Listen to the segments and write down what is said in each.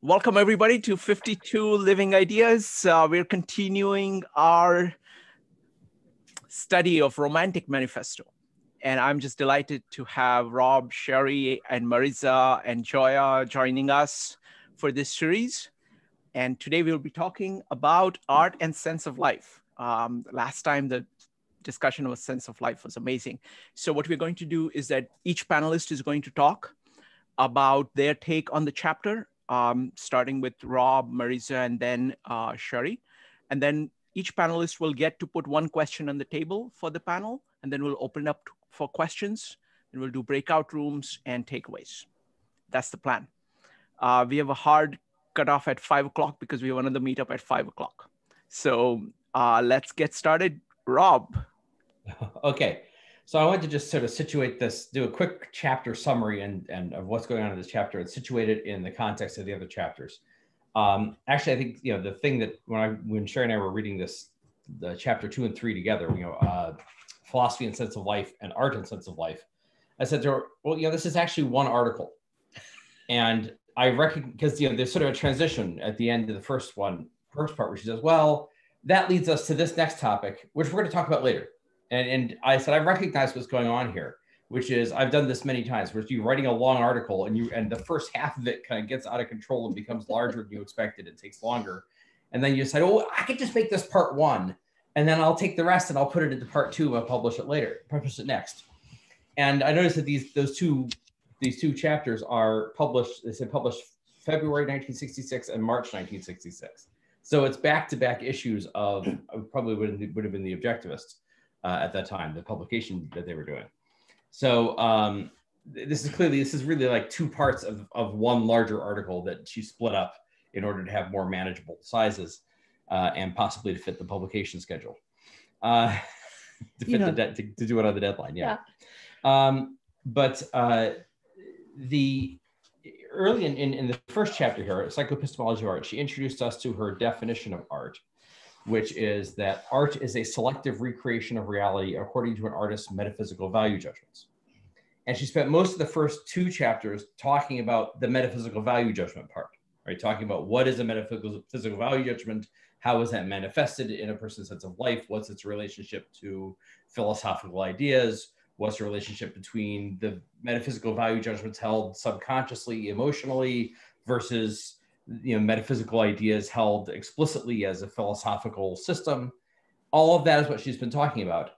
Welcome, everybody, to 52 Living Ideas. Uh, we're continuing our study of Romantic Manifesto. And I'm just delighted to have Rob, Sherri, and Maritza and Joia joining us for this series. And today we'll be talking about art and sense of life. Um, last time the discussion was sense of life was amazing. So what we're going to do is that each panelist is going to talk about their take on the chapter um, starting with Rob, Maritza, and then uh. And then each panelist will get to put one question on the table for the panel, and then we'll open up for questions, and we'll do breakout rooms and takeaways. That's the plan. Uh, we have a hard cutoff at five o'clock because we have another meetup at five o'clock. So uh, let's get started. Rob. Okay. So I want to just sort of situate this, do a quick chapter summary and, and of what's going on in this chapter. And situate it in the context of the other chapters. Um, actually, I think you know the thing that when I when Sherri and I were reading this, the chapter two and three together, you know, uh, philosophy and sense of life and art and sense of life, I said well, you know, this is actually one article, and I recognize because you know there's sort of a transition at the end of the first one, first part, where she says, well, that leads us to this next topic, which we're going to talk about later and, and I said, I recognize what's going on here, which is I've done this many times where you're writing a long article and you and the first half of it kind of gets out of control and becomes larger than you expected. It takes longer. And then you decide, oh, I could just make this part one. And then I'll take the rest and I'll put it into part two and I'll publish it later, publish it next. And I noticed that these those two these two chapters are published, they said published February 1966 and March 1966. So it's back-to-back issues of probably would, would have been the objectivists uh, at that time, the publication that they were doing. So um, this is clearly, this is really like two parts of, of one larger article that she split up in order to have more manageable sizes uh, and possibly to fit the publication schedule. Uh, to fit you know, the de- to, to, do it on the deadline, yeah. yeah. Um, but uh, the early in, in, in, the first chapter here, Psychoepistemology of Art, she introduced us to her definition of art which is that art is a selective recreation of reality according to an artist's metaphysical value judgments. And she spent most of the first two chapters talking about the metaphysical value judgment part, right? Talking about what is a metaphysical value judgment, how is that manifested in a person's sense of life, what's its relationship to philosophical ideas, what's the relationship between the metaphysical value judgments held subconsciously, emotionally, versus you know metaphysical ideas held explicitly as a philosophical system. All of that is what she's been talking about.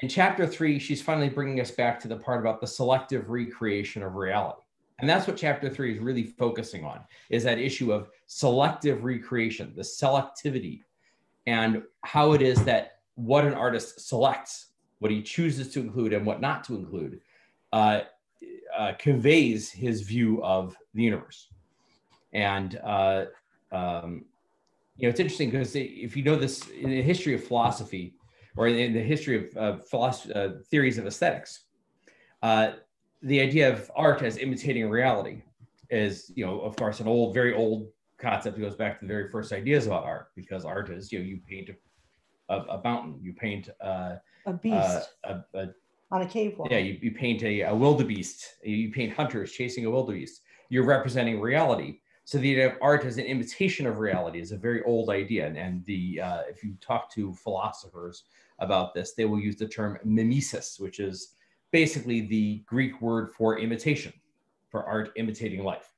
In chapter three she's finally bringing us back to the part about the selective recreation of reality. And that's what chapter three is really focusing on is that issue of selective recreation the selectivity and how it is that what an artist selects what he chooses to include and what not to include uh, uh, conveys his view of the universe and uh, um, you know, it's interesting because if you know this in the history of philosophy or in the history of uh, philosophy, uh, theories of aesthetics, uh, the idea of art as imitating reality is, you know, of course, an old, very old concept that goes back to the very first ideas about art because art is, you know, you paint a, a, a mountain, you paint uh, a beast. A, a, on a cave wall. Yeah, you, you paint a, a wildebeest. You paint hunters chasing a wildebeest. You're representing reality. So the idea of art as an imitation of reality is a very old idea. And, and the uh, if you talk to philosophers about this, they will use the term mimesis, which is basically the Greek word for imitation, for art imitating life.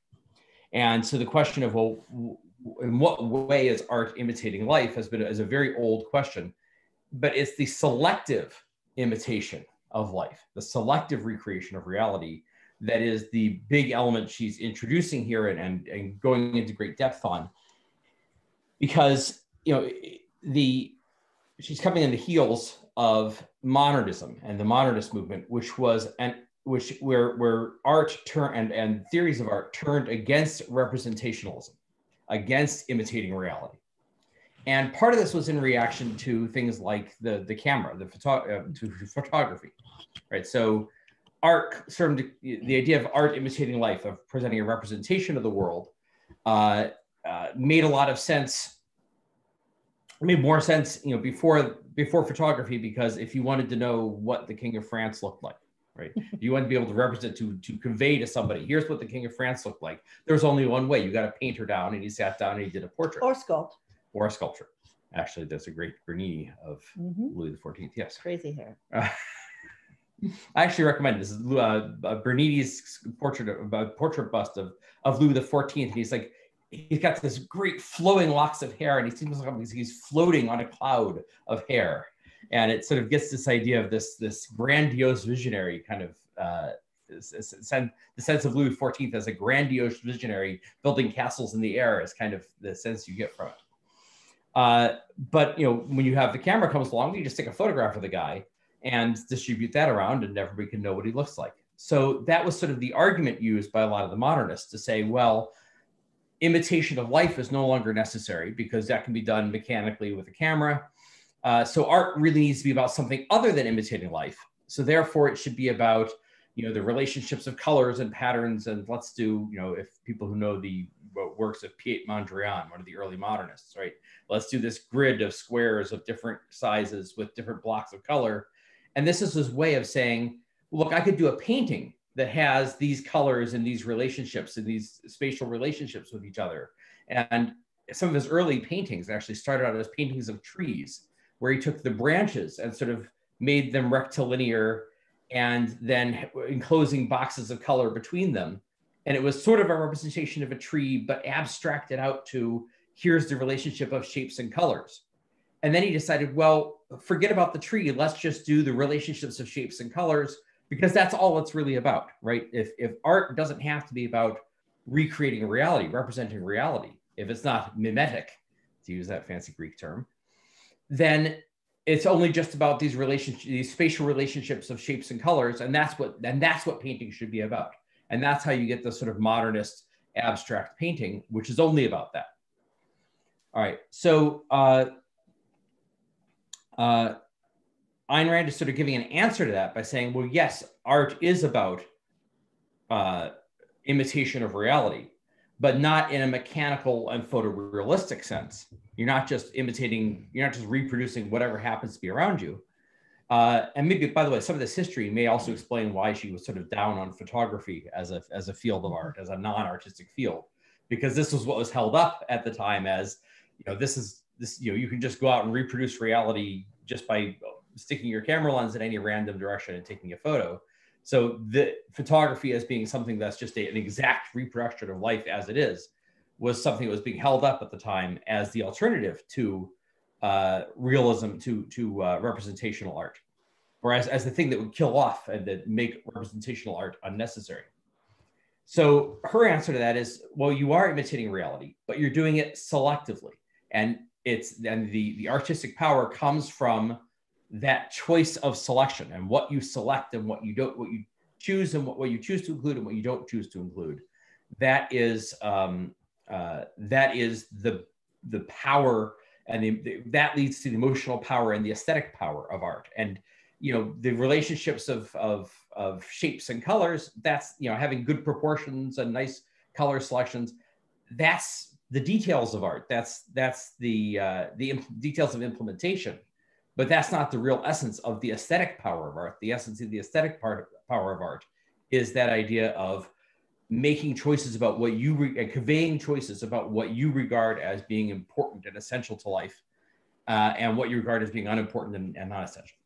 And so the question of, well, in what way is art imitating life has been is a very old question, but it's the selective imitation of life, the selective recreation of reality that is the big element she's introducing here and, and, and going into great depth on. Because you know the she's coming in the heels of modernism and the modernist movement which was and which where where art turned and, and theories of art turned against representationalism against imitating reality. And part of this was in reaction to things like the the camera the photo, uh, to photography right? So art of the idea of art imitating life of presenting a representation of the world uh, uh, made a lot of sense made more sense you know before before photography because if you wanted to know what the king of france looked like right? you want to be able to represent to to convey to somebody, here's what the King of France looked like. There's only one way. You got to paint her down, and he sat down and he did a portrait Or sculpt. or a sculpture. Actually, that's a great Bernini of Mhm. Louis XIV. Yes. Crazy hair. Uh, I actually recommend this. Is uh, uh, Bernini's portrait of uh, portrait bust of of Louis XIV. And he's like, he's got this great flowing locks of hair, and he seems like he's, floating on a cloud of hair. And it sort of gets this idea of this this grandiose visionary kind of uh, the sense of Louis XIV as a grandiose visionary building castles in the air is kind of the sense you get from it. Uh, but you know, when you have the camera comes along, you just take a photograph of the guy and distribute that around, and everybody can know what he looks like. So that was sort of the argument used by a lot of the modernists to say, well, imitation of life is no longer necessary because that can be done mechanically with a camera. Uh, so art really needs to be about something other than imitating life. So therefore, it should be about you know the relationships of colors and patterns. And let's do you know if people who know the works of Piet Mondrian, one of the early modernists, right? Let's do this grid of squares of different sizes with different blocks of color. And this is his way of saying, look, I could do a painting that has these colors and these relationships and these spatial relationships with each other. And some of his early paintings actually started out as paintings of trees, where he took the branches and sort of made them rectilinear and then enclosing boxes of color between them. And it was sort of a representation of a tree, but abstracted out to here's the relationship of shapes and colors. And then he decided, well, forget about the tree. Let's just do the relationships of shapes and colors because that's all it's really about, right? If, if art doesn't have to be about recreating reality, representing reality, if it's not mimetic, to use that fancy Greek term, then it's only just about these relationships, these spatial relationships of shapes and colors, and that's what and that's what painting should be about. And that's how you get the sort of modernist abstract painting, which is only about that. All right, so uh, uh, Ayn Rand is sort of giving an answer to that by saying, well, yes, art is about uh, imitation of reality, but not in a mechanical and photorealistic sense. You're not just imitating, you're not just reproducing whatever happens to be around you. Uh, and maybe, by the way, some of this history may also explain why she was sort of down on photography as a, as a field of art, as a non-artistic field, because this was what was held up at the time as, you know, this is this, you know, you can just go out and reproduce reality just by sticking your camera lens in any random direction and taking a photo. So the photography as being something that's just a, an exact reproduction of life as it is was something that was being held up at the time as the alternative to uh, realism, to, to uh, representational art, or as, as the thing that would kill off and that make representational art unnecessary. So her answer to that is, well, you are imitating reality, but you're doing it selectively. And it's and the, the artistic power comes from that choice of selection and what you select and what you don't, what you choose and what, what you choose to include and what you don't choose to include. That is um, uh, that is the the power and the, the, that leads to the emotional power and the aesthetic power of art. And you know the relationships of of of shapes and colors. That's you know having good proportions and nice color selections. That's the details of art. That's that's the uh, the imp- details of implementation but that's not the real essence of the aesthetic power of art. The essence of the aesthetic part power of art is that idea of making choices about what you re- and conveying choices about what you regard as being important and essential to life, uh, and what you regard as being unimportant and, and non-essential.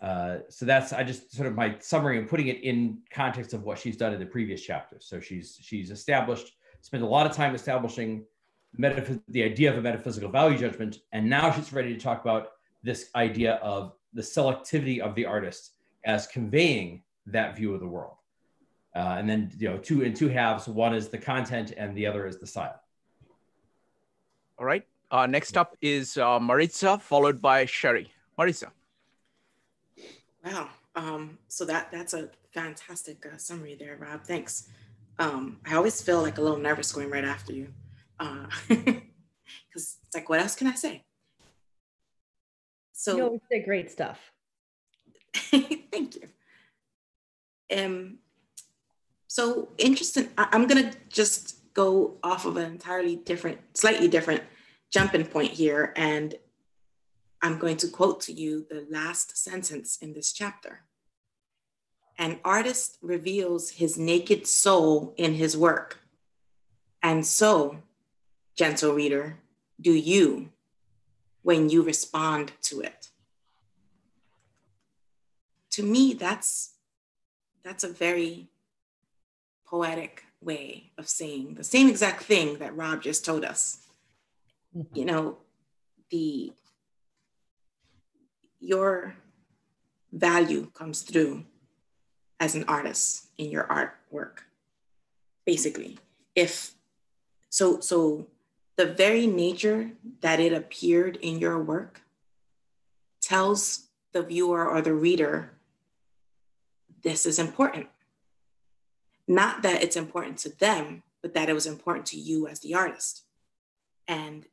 Uh, so that's I just sort of my summary and putting it in context of what she's done in the previous chapters. So she's she's established, spent a lot of time establishing metaph- the idea of a metaphysical value judgment, and now she's ready to talk about this idea of the selectivity of the artist as conveying that view of the world. Uh, and then you know two in two halves. One is the content, and the other is the style. All right. Uh, next up is uh, Maritza, followed by Sherri. Maritza. Wow. Um, so that that's a fantastic uh, summary there, Rob. Thanks. Um, I always feel like a little nervous going right after you, because uh, it's like, what else can I say? So you always say great stuff. thank you. Um, so interesting. I, I'm gonna just go off of an entirely different, slightly different jumping point here, and I'm going to quote to you the last sentence in this chapter. An artist reveals his naked soul in his work. And so, gentle reader, do you when you respond to it. To me, that's, that's a very poetic way of saying the same exact thing that Rob just told us. Mm-hmm. You know, the your value comes through as an artist in your artwork basically. If so so the very nature that it appeared in your work tells the viewer or the reader this is important. Not that it's important to them but that it was important to you as the artist. And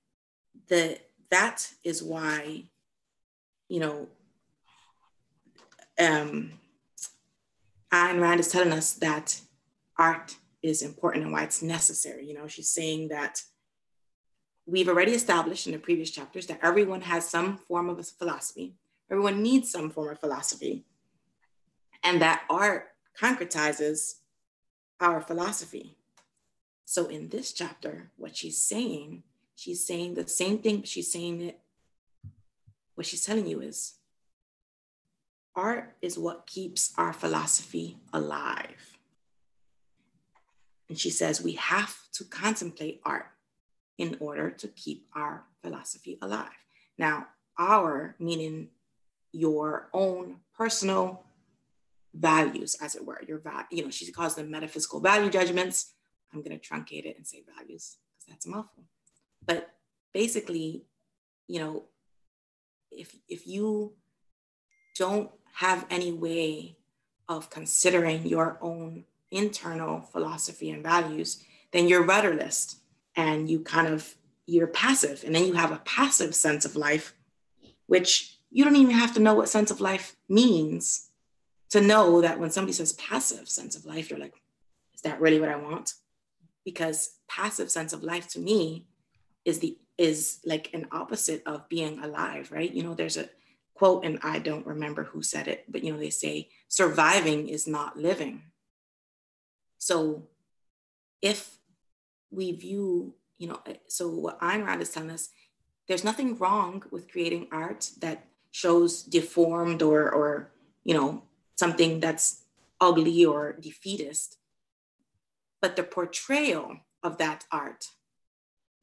the that is why you know um, Ayn Rand is telling us that art is important and why it's necessary. You know, she's saying that we've already established in the previous chapters that everyone has some form of a philosophy. Everyone needs some form of philosophy. And that art concretizes our philosophy. So in this chapter, what she's saying, she's saying the same thing, but she's saying it, what she's telling you is art is what keeps our philosophy alive. And she says we have to contemplate art in order to keep our philosophy alive. Now, our meaning your own personal values, as it were, your value, you know, she calls them metaphysical value judgments. I'm going to truncate it and say values because that's a mouthful. But basically, you know, if if you don't have any way of considering your own internal philosophy and values, then you're rudderless and you kind of you're passive. And then you have a passive sense of life which you don't even have to know what sense of life means to know that when somebody says passive sense of life you're like is that really what i want? Because passive sense of life to me is the is like an opposite of being alive right? You know there's a quote, and I don't remember who said it, but you know, they say surviving is not living. So if we view, you know, eh, so what Ayn Rand is telling us, there's nothing wrong with creating art that shows deformed or, or you know, something that's ugly or defeatist. But the portrayal of that art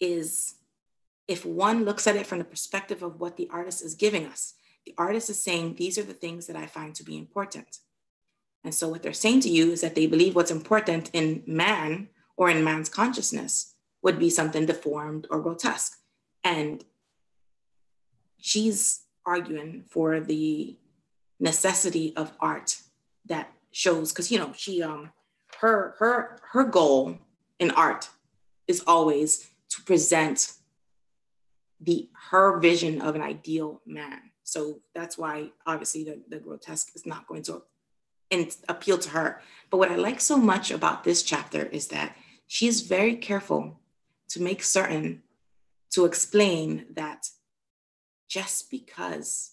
is, if one looks at it from the perspective of what the artist is giving us, the artist is saying, these are the things that I find to be important. And so what they're saying to you is that they believe what's important in man or in man's consciousness would be something deformed or grotesque. And she's arguing for the necessity of art that shows, because you know, she um her her her goal in art is always to present the her vision of an ideal man so that's why obviously the, the grotesque is not going to in, appeal to her. But what I like so much about this chapter is that she is very careful to make certain to explain that just because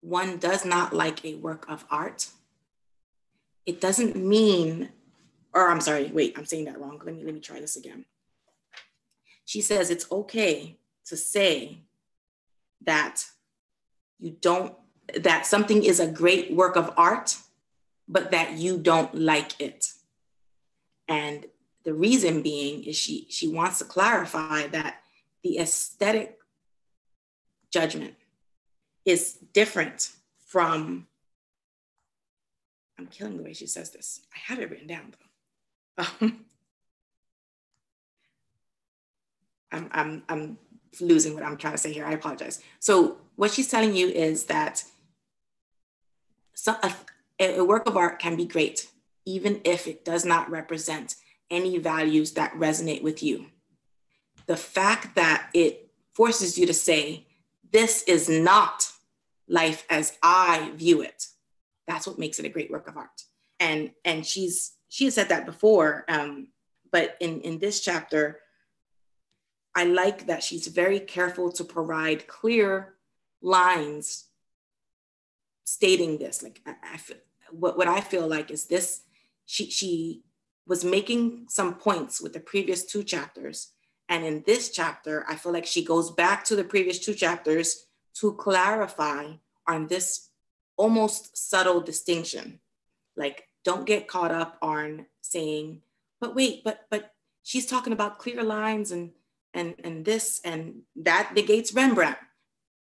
one does not like a work of art, it doesn't mean, or I'm sorry, wait, I'm saying that wrong. Let me let me try this again. She says it's okay to say that you don't, that something is a great work of art, but that you don't like it. And the reason being is she, she wants to clarify that the aesthetic judgment is different from, I'm killing the way she says this. I have it written down though. Um, I'm, I'm, I'm losing what I'm trying to say here. I apologize. So what she's telling you is that so a, a work of art can be great, even if it does not represent any values that resonate with you. The fact that it forces you to say, this is not life as I view it. That's what makes it a great work of art. And, and she's, she has said that before, um, but in, in this chapter, I like that she's very careful to provide clear lines stating this. Like I, I feel, what, what I feel like is this, she, she was making some points with the previous two chapters. And in this chapter, I feel like she goes back to the previous two chapters to clarify on this almost subtle distinction. Like, don't get caught up on saying, but wait, but but she's talking about clear lines and and and this and that negates Rembrandt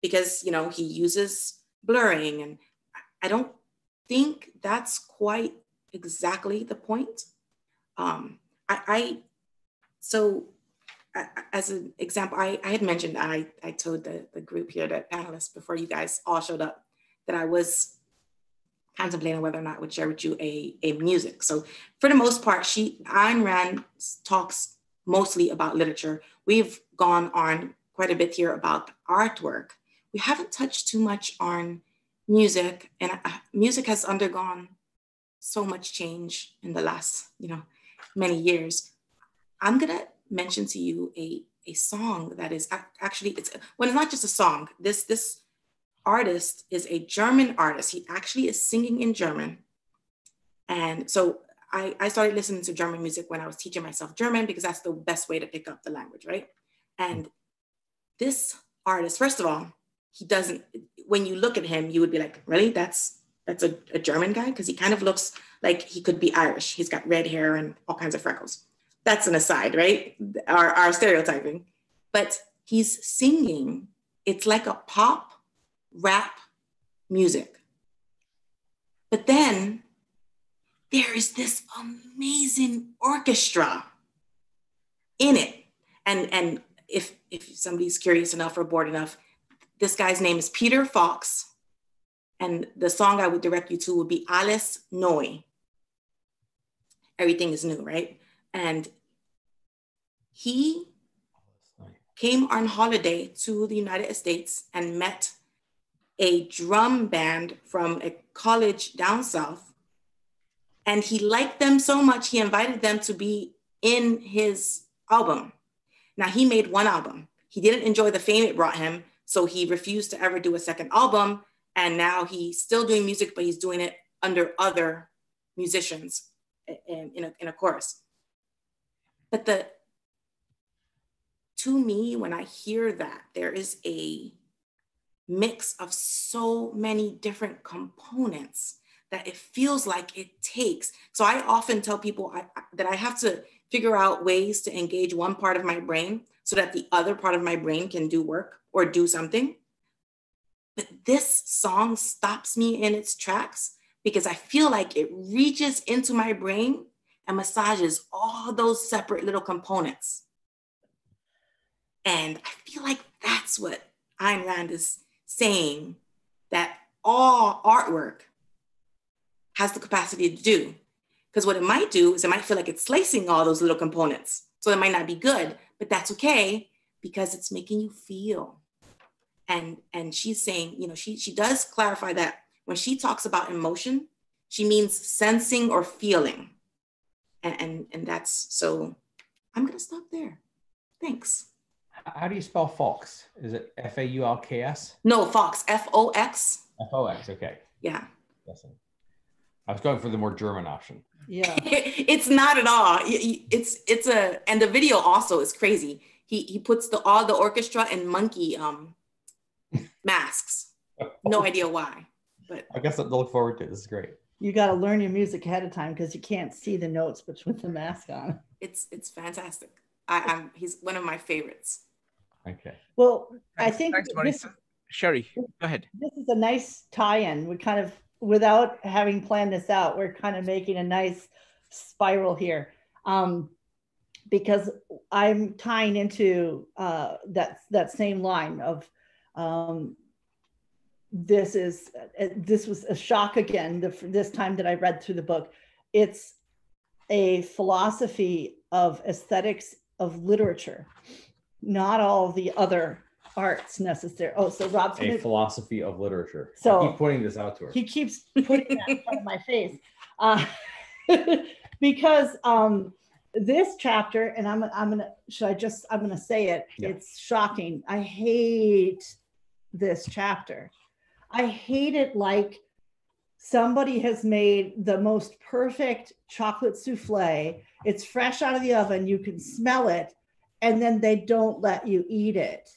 because you know he uses blurring and I don't think that's quite exactly the point. Um, I, I so as an example, I, I had mentioned, I, I told the, the group here, the panelists before you guys all showed up, that I was contemplating whether or not I would share with you a, a music. So for the most part, she, Ayn Rand talks mostly about literature. We've gone on quite a bit here about artwork. We haven't touched too much on music and uh, music has undergone so much change in the last, you know, many years. I'm gonna mention to you a, a song that is actually it's well, it's not just a song. This this artist is a German artist. He actually is singing in German, and so I, I started listening to German music when I was teaching myself German because that's the best way to pick up the language, right? And this artist, first of all, he doesn't. When you look at him, you would be like, really? That's that's a, a German guy because he kind of looks like he could be Irish. He's got red hair and all kinds of freckles that's an aside, right? Our, our stereotyping. But he's singing, it's like a pop rap music. But then there is this amazing orchestra in it. And, and if, if somebody's curious enough or bored enough, this guy's name is Peter Fox. And the song I would direct you to would be Alles Neu. Everything is new, right? And he came on holiday to the United States and met a drum band from a college down south. And he liked them so much, he invited them to be in his album. Now, he made one album. He didn't enjoy the fame it brought him, so he refused to ever do a second album. And now he's still doing music, but he's doing it under other musicians in, in, a, in a chorus. But the to me, when I hear that, there is a mix of so many different components that it feels like it takes. So I often tell people I, that I have to figure out ways to engage one part of my brain so that the other part of my brain can do work or do something. But this song stops me in its tracks because I feel like it reaches into my brain and massages all those separate little components. And I feel like that's what Ayn Rand is saying that all artwork has the capacity to do. Because what it might do is it might feel like it's slicing all those little components. So it might not be good, but that's okay because it's making you feel. And and she's saying, you know, she she does clarify that when she talks about emotion, she means sensing or feeling. And and, and that's so I'm gonna stop there. Thanks. How do you spell Fox? Is it F A U L K S? No, Fox. F O X. F O X. Okay. Yeah. I was going for the more German option. Yeah. it's not at all. It's it's a and the video also is crazy. He he puts the all the orchestra and monkey um masks. No idea why, but I guess I'll look forward to it. This is great. You got to learn your music ahead of time because you can't see the notes but with the mask on. It's it's fantastic. I, I'm he's one of my favorites. Okay. Well, I think Thanks, this, Sherri, go ahead. This is a nice tie-in. We kind of, without having planned this out, we're kind of making a nice spiral here. Um, because I'm tying into uh, that that same line of um, this is uh, this was a shock again the, this time that I read through the book. It's a philosophy of aesthetics of literature not all the other arts necessary. Oh, so Rob's a philosophy of literature. So I keep pointing this out to her. He keeps putting that in front of my face. Uh, because um, this chapter, and I'm I'm gonna should I just I'm gonna say it. Yeah. It's shocking. I hate this chapter. I hate it like somebody has made the most perfect chocolate souffle. It's fresh out of the oven, you can smell it, and then they don't let you eat it.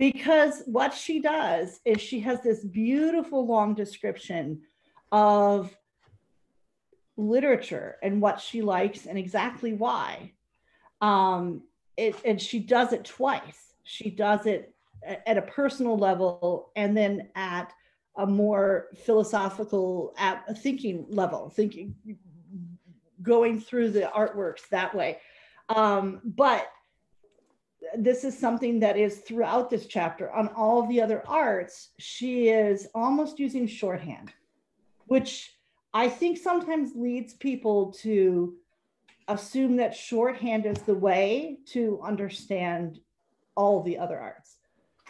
Because what she does is she has this beautiful long description of literature and what she likes and exactly why. Um, it, and she does it twice. She does it at a personal level and then at a more philosophical at thinking level, thinking, going through the artworks that way. Um, but this is something that is throughout this chapter. On all the other arts, she is almost using shorthand, which I think sometimes leads people to assume that shorthand is the way to understand all the other arts.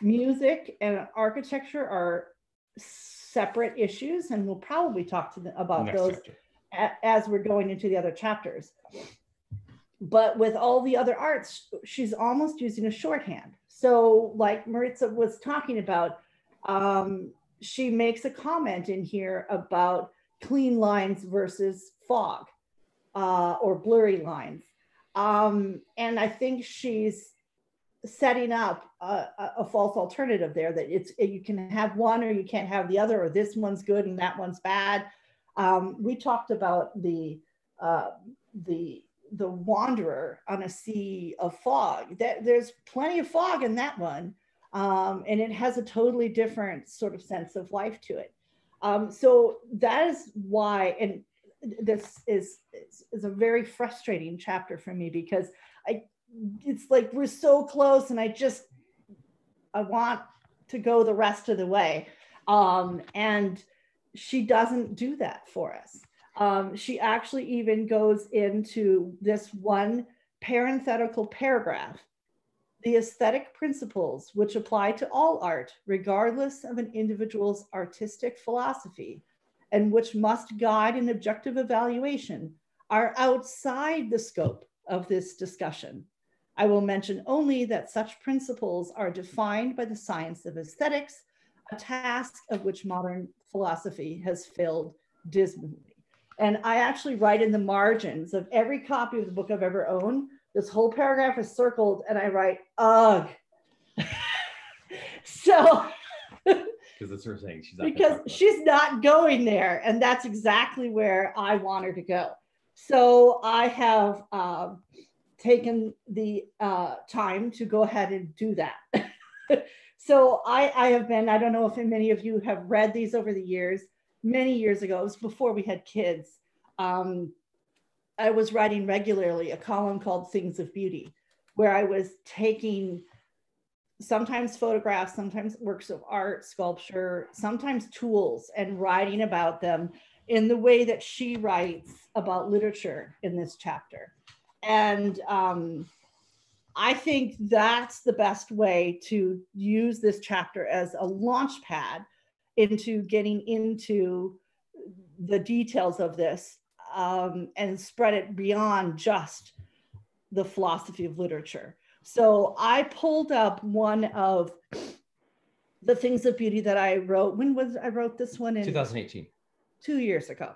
Music and architecture are separate issues, and we'll probably talk to them about Next those as we're going into the other chapters. But with all the other arts, she's almost using a shorthand. So, like Maritza was talking about, um, she makes a comment in here about clean lines versus fog uh, or blurry lines. Um, and I think she's setting up a, a, false alternative there that it's you can have one or you can't have the other or this one's good and that one's bad. Um, we talked about the uh, the the wanderer on a sea of fog. That there's plenty of fog in that one, um, and it has a totally different sort of sense of life to it. Um, so that is why, and this is, is, is a very frustrating chapter for me because I, it's like we're so close, and I just, I want to go the rest of the way, um, and she doesn't do that for us. Um, she actually even goes into this one parenthetical paragraph the aesthetic principles which apply to all art, regardless of an individual's artistic philosophy, and which must guide an objective evaluation, are outside the scope of this discussion. I will mention only that such principles are defined by the science of aesthetics, a task of which modern philosophy has failed dismally. And I actually write in the margins of every copy of the book I've ever owned, this whole paragraph is circled and I write, ugh. so because that's her saying she's not because she's not going there. And that's exactly where I want her to go. So I have um, taken the uh, time to go ahead and do that. so I, I have been, I don't know if many of you have read these over the years, many years ago, it was before we had kids. Um, I was writing regularly a column called Things of Beauty, where I was taking sometimes photographs, sometimes works of art, sculpture, sometimes tools, and writing about them in the way that she writes about literature in this chapter. And um, I think that's the best way to use this chapter as a launch pad into getting into the details of this um, and spread it beyond just the philosophy of literature. So I pulled up one of the things of beauty that I wrote. When was I wrote this one in 2018? Two years ago.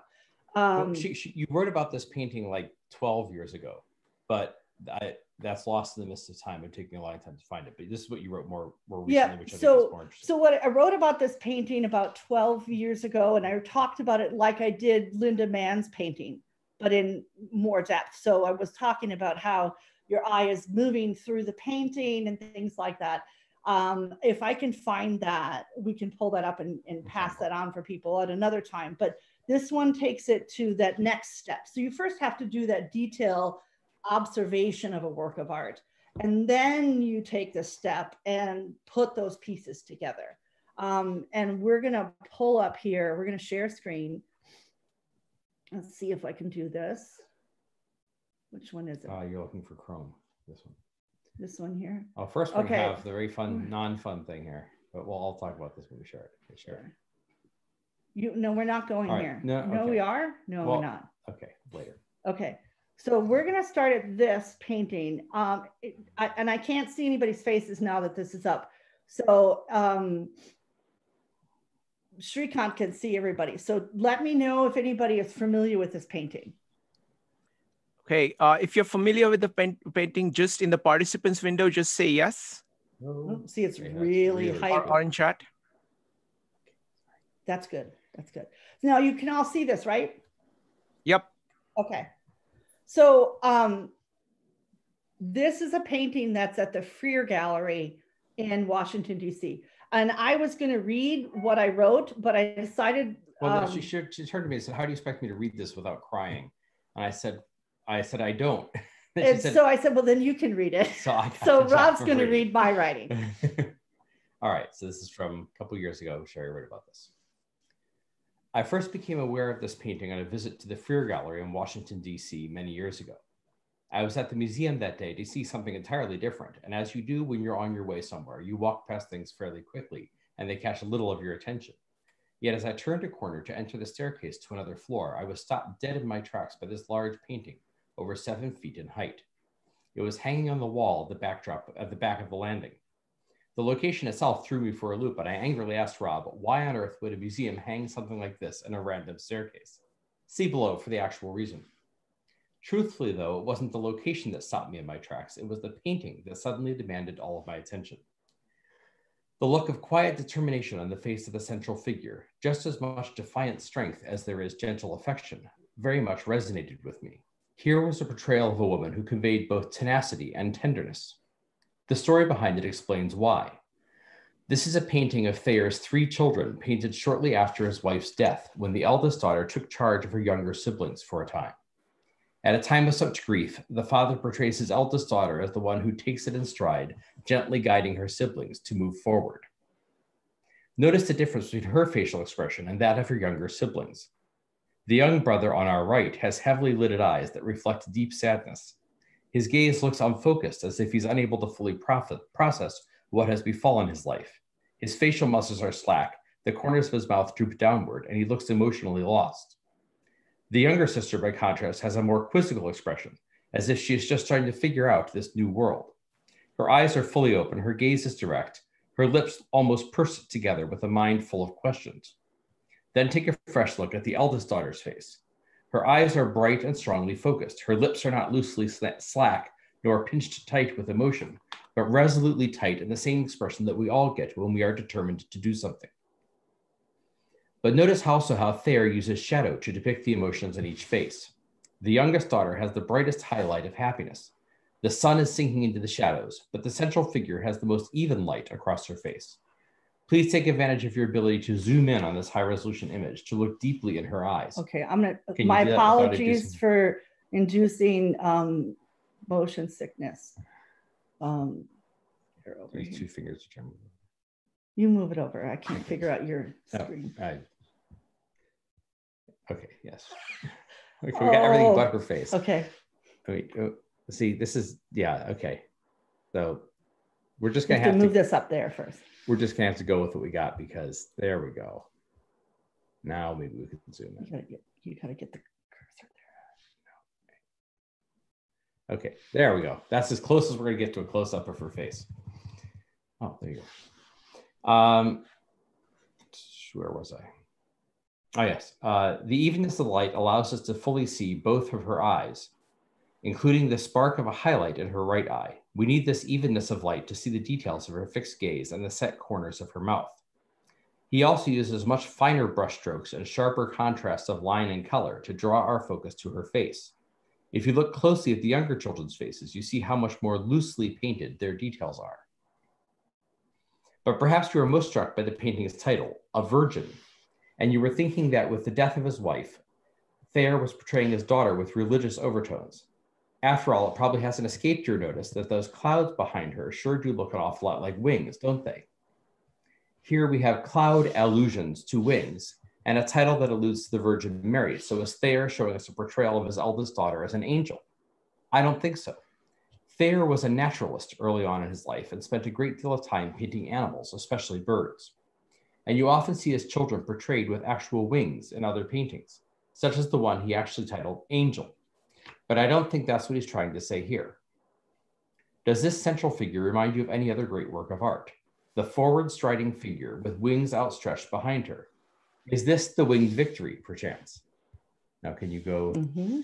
Um, well, she, she, you wrote about this painting like 12 years ago, but I, that's lost in the midst of time and taking a long time to find it. But this is what you wrote more more recently, yeah, which I so, think is more interesting. So what I wrote about this painting about 12 years ago, and I talked about it like I did Linda Mann's painting, but in more depth. So I was talking about how your eye is moving through the painting and things like that. Um, if I can find that, we can pull that up and, and pass that on for people at another time. But this one takes it to that next step. So you first have to do that detail observation of a work of art. And then you take the step and put those pieces together. Um, and we're gonna pull up here, we're gonna share screen. Let's see if I can do this. Which one is it? Uh, you're looking for Chrome, this one. This one here? Oh, first we okay. have the very fun, non-fun thing here, but we'll all talk about this when we share it. Okay, share. You no, we're not going right. here. No, no, we are. No, well, we're not. Okay, later. Okay, so we're going to start at this painting. Um, it, I, and I can't see anybody's faces now that this is up. So um, Shrikant can see everybody. So let me know if anybody is familiar with this painting. Okay, uh, if you're familiar with the paint painting, just in the participants window, just say yes. Oh, see, it's Yeah, really, really high. Or, or chat. That's good. That's good. Now you can all see this, right? Yep. Okay. So um, this is a painting that's at the Freer Gallery in Washington, D.C. And I was going to read what I wrote, but I decided. Well, um, she, she, she turned to me and said, "How do you expect me to read this without crying?" And I said, "I said I don't." And said, so I said, well, then you can read it. "So I So Rob's going to read my writing. All right, so this is from a couple years ago. Sherri wrote about this. I first became aware of this painting on a visit to the Freer Gallery in Washington, D.C. many years ago. I was at the museum that day to see something entirely different. And as you do when you're on your way somewhere, you walk past things fairly quickly and they catch a little of your attention. Yet as I turned a corner to enter the staircase to another floor, I was stopped dead in my tracks by this large painting, over seven feet in height. It was hanging on the wall the backdrop at the back of the landing. The location itself threw me for a loop, and I angrily asked Rob, why on earth would a museum hang something like this in a random staircase? See below for the actual reason. Truthfully, though, it wasn't the location that stopped me in my tracks, it was the painting that suddenly demanded all of my attention. The look of quiet determination on the face of the central figure, just as much defiant strength as there is gentle affection, very much resonated with me. Here was a portrayal of a woman who conveyed both tenacity and tenderness. The story behind it explains why. This is a painting of Thayer's three children, painted shortly after his wife's death, when the eldest daughter took charge of her younger siblings for a time. At a time of such grief, the father portrays his eldest daughter as the one who takes it in stride, gently guiding her siblings to move forward. Notice the difference between her facial expression and that of her younger siblings. The young brother on our right has heavily lidded eyes that reflect deep sadness. His gaze looks unfocused, as if he's unable to fully profit, process what has befallen his life. His facial muscles are slack, the corners of his mouth droop downward, and he looks emotionally lost. The younger sister, by contrast, has a more quizzical expression, as if she is just trying to figure out this new world. Her eyes are fully open, her gaze is direct, her lips almost pursed together with a mind full of questions. Then take a fresh look at the eldest daughter's face. Her eyes are bright and strongly focused. Her lips are not loosely slack nor pinched tight with emotion, but resolutely tight in the same expression that we all get when we are determined to do something. But notice also how Thayer uses shadow to depict the emotions in each face. The youngest daughter has the brightest highlight of happiness. The sun is sinking into the shadows, but the central figure has the most even light across her face. Please take advantage of your ability to zoom in on this high resolution image to look deeply in her eyes. Okay, I'm gonna, Can my do that without apologies inducing- for inducing um, motion sickness. Um, here, over These here. two fingers. You move it over. I can't figure out your Oh, screen. I, okay, yes. Okay, we got everything Oh, but her face. Okay, Wait, oh, see, this is yeah, okay. So we're just gonna have to move this up there first. We're just gonna have to go with what we got because there we go. Now maybe we can zoom You in. gotta get, you gotta get the cursor there. Okay, there we go. That's as close as we're gonna get to a close up of her face. Oh, there you go. Um, where was I? Oh yes, uh, the evenness of the light allows us to fully see both of her eyes, including the spark of a highlight in her right eye. We need this evenness of light to see the details of her fixed gaze and the set corners of her mouth. He also uses much finer brushstrokes and sharper contrasts of line and color to draw our focus to her face. If you look closely at the younger children's faces, you see how much more loosely painted their details are. But perhaps you were most struck by the painting's title, A Virgin, and you were thinking that with the death of his wife, Thayer was portraying his daughter with religious overtones. After all, it probably hasn't escaped your notice that those clouds behind her sure do look an awful lot like wings, don't they? Here we have cloud allusions to wings and a title that alludes to the Virgin Mary. So is Thayer showing us a portrayal of his eldest daughter as an angel? I don't think so. Thayer was a naturalist early on in his life and spent a great deal of time painting animals, especially birds. And you often see his children portrayed with actual wings in other paintings, such as the one he actually titled Angel. But I don't think that's what he's trying to say here. Does this central figure remind you of any other great work of art? The forward striding figure with wings outstretched behind her, Is this the winged victory, perchance? Now, can you go Mhm.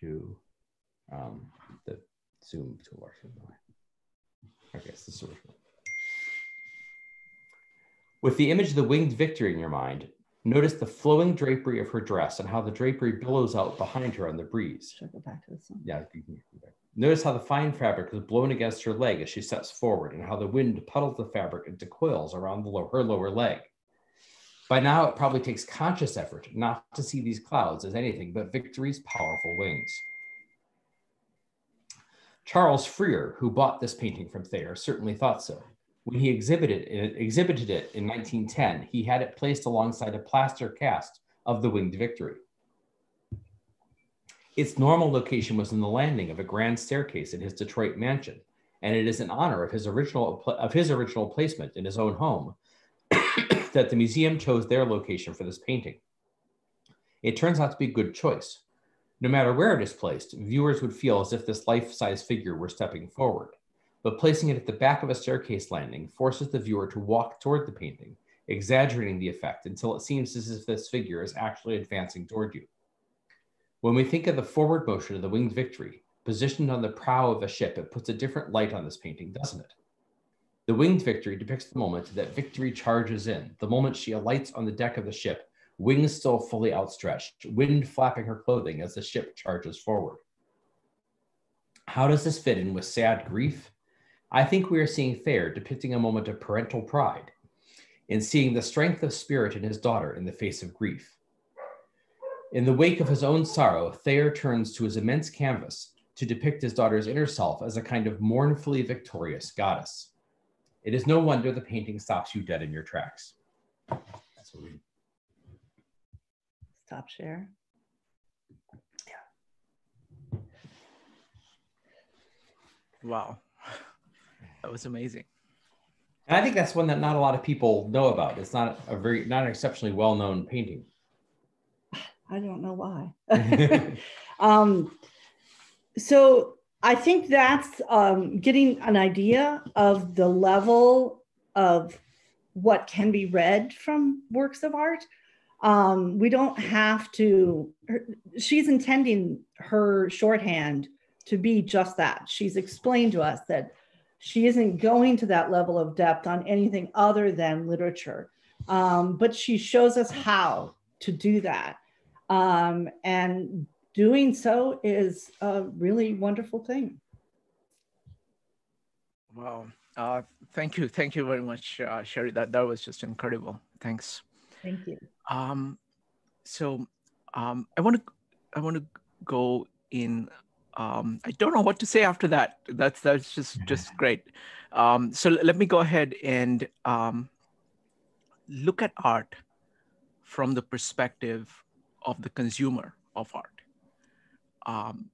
to um, the zoom tool? Okay, it's the source. With the image of the winged victory in your mind, notice the flowing drapery of her dress and how the drapery billows out behind her on the breeze. Should I go back to this one? Yeah. you can. Notice how the fine fabric is blown against her leg as she steps forward, and how the wind puddles the fabric into coils around the low, her lower leg. By now, it probably takes conscious effort not to see these clouds as anything but victory's powerful wings. Charles Freer, who bought this painting from Thayer, certainly thought so. When he exhibited it, exhibited it in 1910, he had it placed alongside a plaster cast of the Winged Victory. Its normal location was in the landing of a grand staircase in his Detroit mansion, and it is in honor of his original of his original placement in his own home that the museum chose their location for this painting. It turns out to be a good choice. No matter where it is placed, viewers would feel as if this life-size figure were stepping forward. But placing it at the back of a staircase landing forces the viewer to walk toward the painting, exaggerating the effect until it seems as if this figure is actually advancing toward you. When we think of the forward motion of the winged victory, positioned on the prow of a ship, it puts a different light on this painting, doesn't it? The winged victory depicts the moment that victory charges in, the moment she alights on the deck of the ship, wings still fully outstretched, wind flapping her clothing as the ship charges forward. How does this fit in with sad grief? I think we are seeing Thayer depicting a moment of parental pride in seeing the strength of spirit in his daughter in the face of grief. In the wake of his own sorrow, Thayer turns to his immense canvas to depict his daughter's inner self as a kind of mournfully victorious goddess. It is no wonder the painting stops you dead in your tracks. That's what we Stop share. Yeah. Wow. That was amazing. And I think that's one that not a lot of people know about. It's not a very, not an exceptionally well-known painting. I don't know why. um, so I think that's um, getting an idea of the level of what can be read from works of art. Um, we don't have to, her, she's intending her shorthand to be just that. She's explained to us that she isn't going to that level of depth on anything other than literature. Um, but she shows us how to do that. Um, and doing so is a really wonderful thing. Wow. Uh, thank you. Thank you very much, uh, Sherri. That, that was just incredible. Thanks. Thank you. Um, so um, I want to I want to go in. Um, I don't know what to say after that. That's that's just just great. Um, so let me go ahead and um, look at art from the perspective of the consumer of art, um,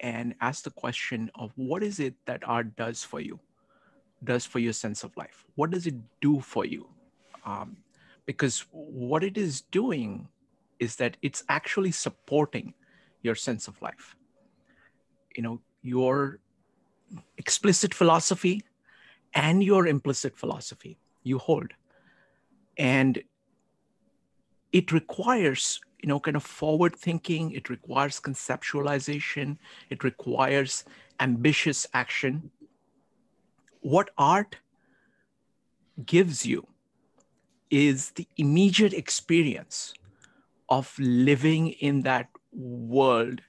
and ask the question of what is it that art does for you, does for your sense of life. What does it do for you? Um, because what it is doing is that it's actually supporting your sense of life you know your explicit philosophy and your implicit philosophy you hold. And it requires you know kind of forward thinking it requires conceptualization it requires ambitious action. What art gives you is the immediate experience of living in that world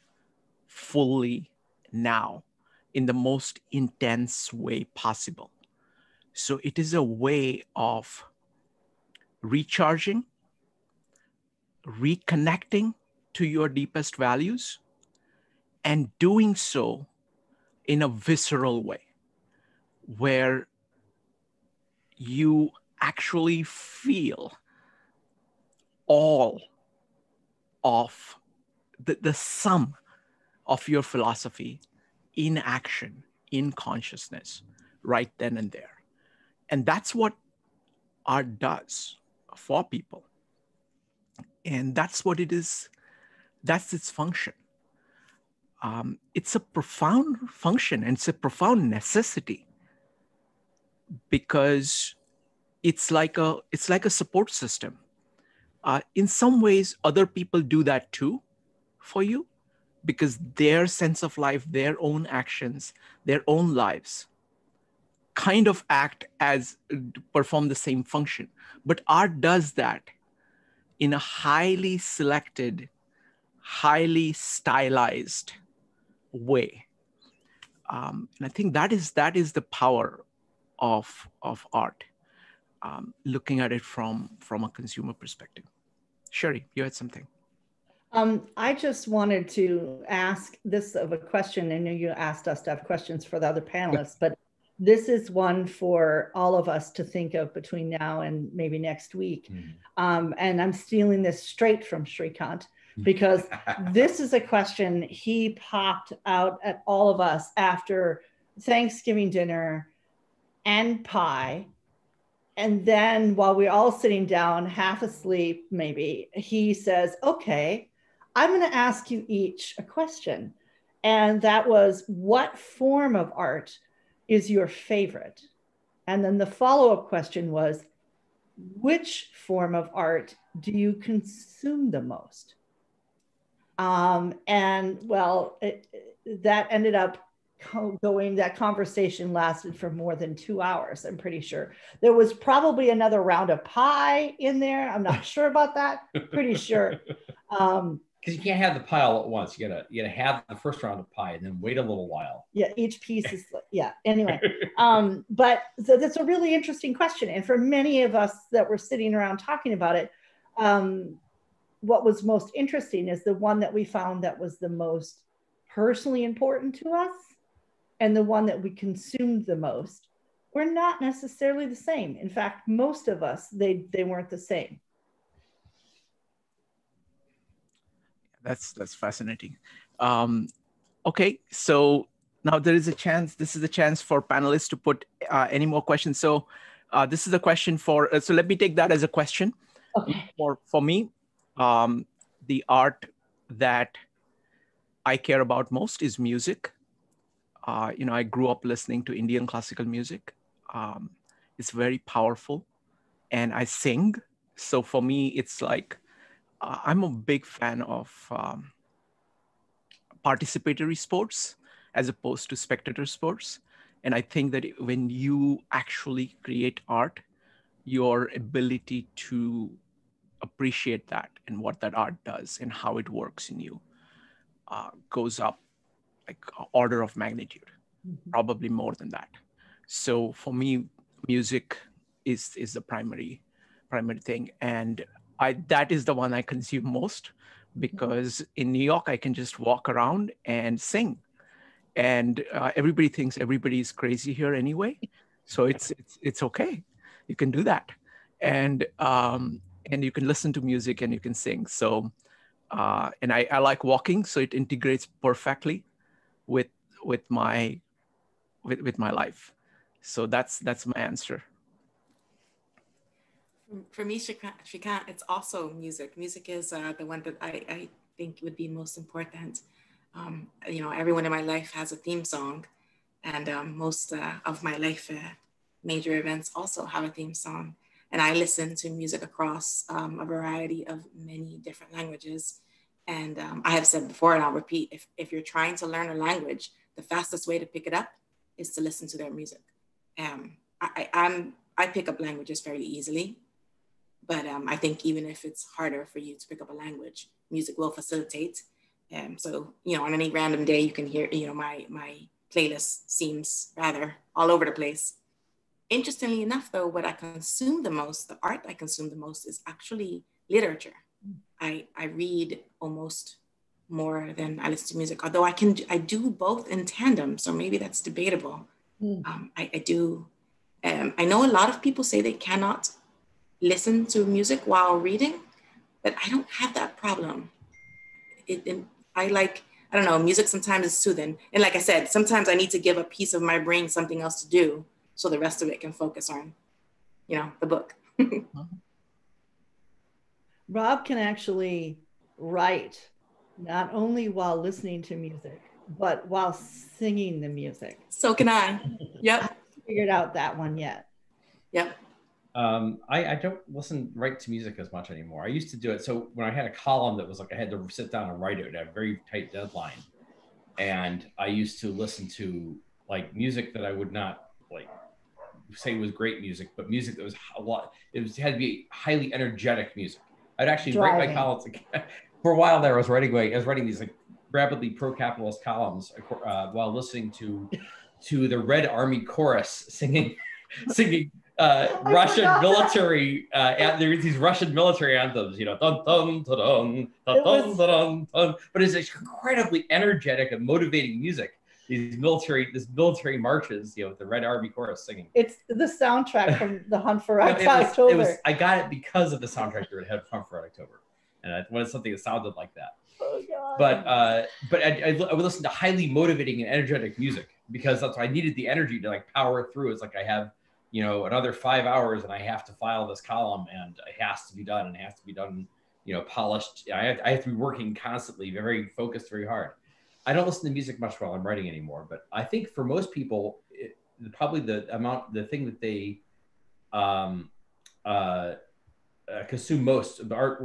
fully now in the most intense way possible. So it is a way of recharging, reconnecting to your deepest values, and doing so in a visceral way where you actually feel all of the, the sum of your philosophy in action, in consciousness, right then and there. And that's what art does for people. And that's what it is, that's its function. Um, it's a profound function and it's a profound necessity because it's like a it's like a support system uh, in some ways, other people do that too for you because their sense of life, their own actions, their own lives kind of act as perform the same function. But art does that in a highly selected, highly stylized way. Um, and I think that is that is the power of of art. Um, looking at it from from a consumer perspective. Sherri, you had something. Um, I just wanted to ask this of a question. I know you asked us to have questions for the other panelists, but this is one for all of us to think of between now and maybe next week. Mm. Um, and I'm stealing this straight from Shrikant because this is a question he popped out at all of us after Thanksgiving dinner and pie. And then while we're all sitting down, half asleep, maybe, he says, Okay, I'm going to ask you each a question. And that was, What form of art is your favorite? And then the follow up question was, Which form of art do you consume the most? Um, and well, it, that ended up going that conversation lasted for more than two hours i'm pretty sure there was probably another round of pie in there i'm not sure about that pretty sure um because you can't have the pie all at once you gotta you gotta have the first round of pie and then wait a little while yeah each piece is yeah anyway um but so that's a really interesting question and for many of us that were sitting around talking about it um what was most interesting is the one that we found that was the most personally important to us and the one that we consumed the most were not necessarily the same. In fact, most of us, they, they weren't the same. That's, that's fascinating. Um, okay, so now there is a chance, this is a chance for panelists to put uh, any more questions. So uh, this is a question for, uh, so let me take that as a question. Okay. For, for me, um, the art that I care about most is music uh, you know, I grew up listening to Indian classical music. Um, it's very powerful, and I sing. So for me, it's like I'm a big fan of um, participatory sports as opposed to spectator sports. And I think that when you actually create art, your ability to appreciate that and what that art does and how it works in you uh, goes up like order of magnitude, mm-hmm. probably more than that. So for me, music is is the primary primary thing, and I that is the one I consume most because in New York I can just walk around and sing, and uh, everybody thinks everybody is crazy here anyway, so it's it's it's okay, you can do that, and um, and you can listen to music and you can sing. So, uh, and I, I like walking, so it integrates perfectly with with my with, with my life. So that's that's my answer for me Shrikant, it's also music. Music is uh, the one that I, I think would be most important. Um, you know everyone in my life has a theme song and um, most uh, of my life uh, major events also have a theme song. And i listen to music across um, a variety of many different languages. And um, I have said before, and I'll repeat if, if you're trying to learn a language, the fastest way to pick it up is to listen to their music. Um, I, I'm, I pick up languages fairly easily, but um, I think even if it's harder for you to pick up a language, music will facilitate. Um, so, you know, on any random day, you can hear, you know, my, my playlist seems rather all over the place. Interestingly enough, though, what I consume the most, the art I consume the most is actually literature. I, I read almost more than I listen to music, although I can, I do both in tandem. So maybe that's debatable. Mm. Um, I, I, do, um, I know a lot of people say they cannot listen to music while reading, but I don't have that problem. It, it, I like, I don't know, music sometimes is soothing. And like I said, sometimes I need to give a piece of my brain something else to do so the rest of it can focus on, you know, the book. Uh-huh. Rob can actually write not only while listening to music, but while singing the music. So can I. Yep. I figured out that one yet. Yep. Um, I, I don't listen write to music as much anymore. I used to do it. So when I had a column that was like I had to sit down and write it, I had a very tight deadline, and I used to listen to like music that I would not like say was great music, but music that was a lot. It was had to be highly energetic music. I'd actually Driving. write my columns for a while. There, I was writing. I was writing these like rapidly pro-capitalist columns uh, while listening to to the Red Army chorus singing singing uh, Russian military. Uh, an- there's these Russian military anthems, you know, dun dun dun dun dun It was- dun dun dun. But it's incredibly energetic and motivating music. These military, this military marches, you know, with the Red Army chorus singing. It's the soundtrack from The Hunt for Red it was- October. it was- I got it because of the soundtrack that had Hunt for Red October, and I wanted something that sounded like that oh, God. but uh, but I, I, I would listen to highly motivating and energetic music because that's why I needed the energy to like power through. It's like I have you know another five hours and I have to file this column and it has to be done and it has to be done you know polished. I have, I have to be working constantly, very focused, very hard. I don't listen to music much while I'm writing anymore, but I think for most people, it, probably the amount, the thing that they um, uh, uh, consume most the art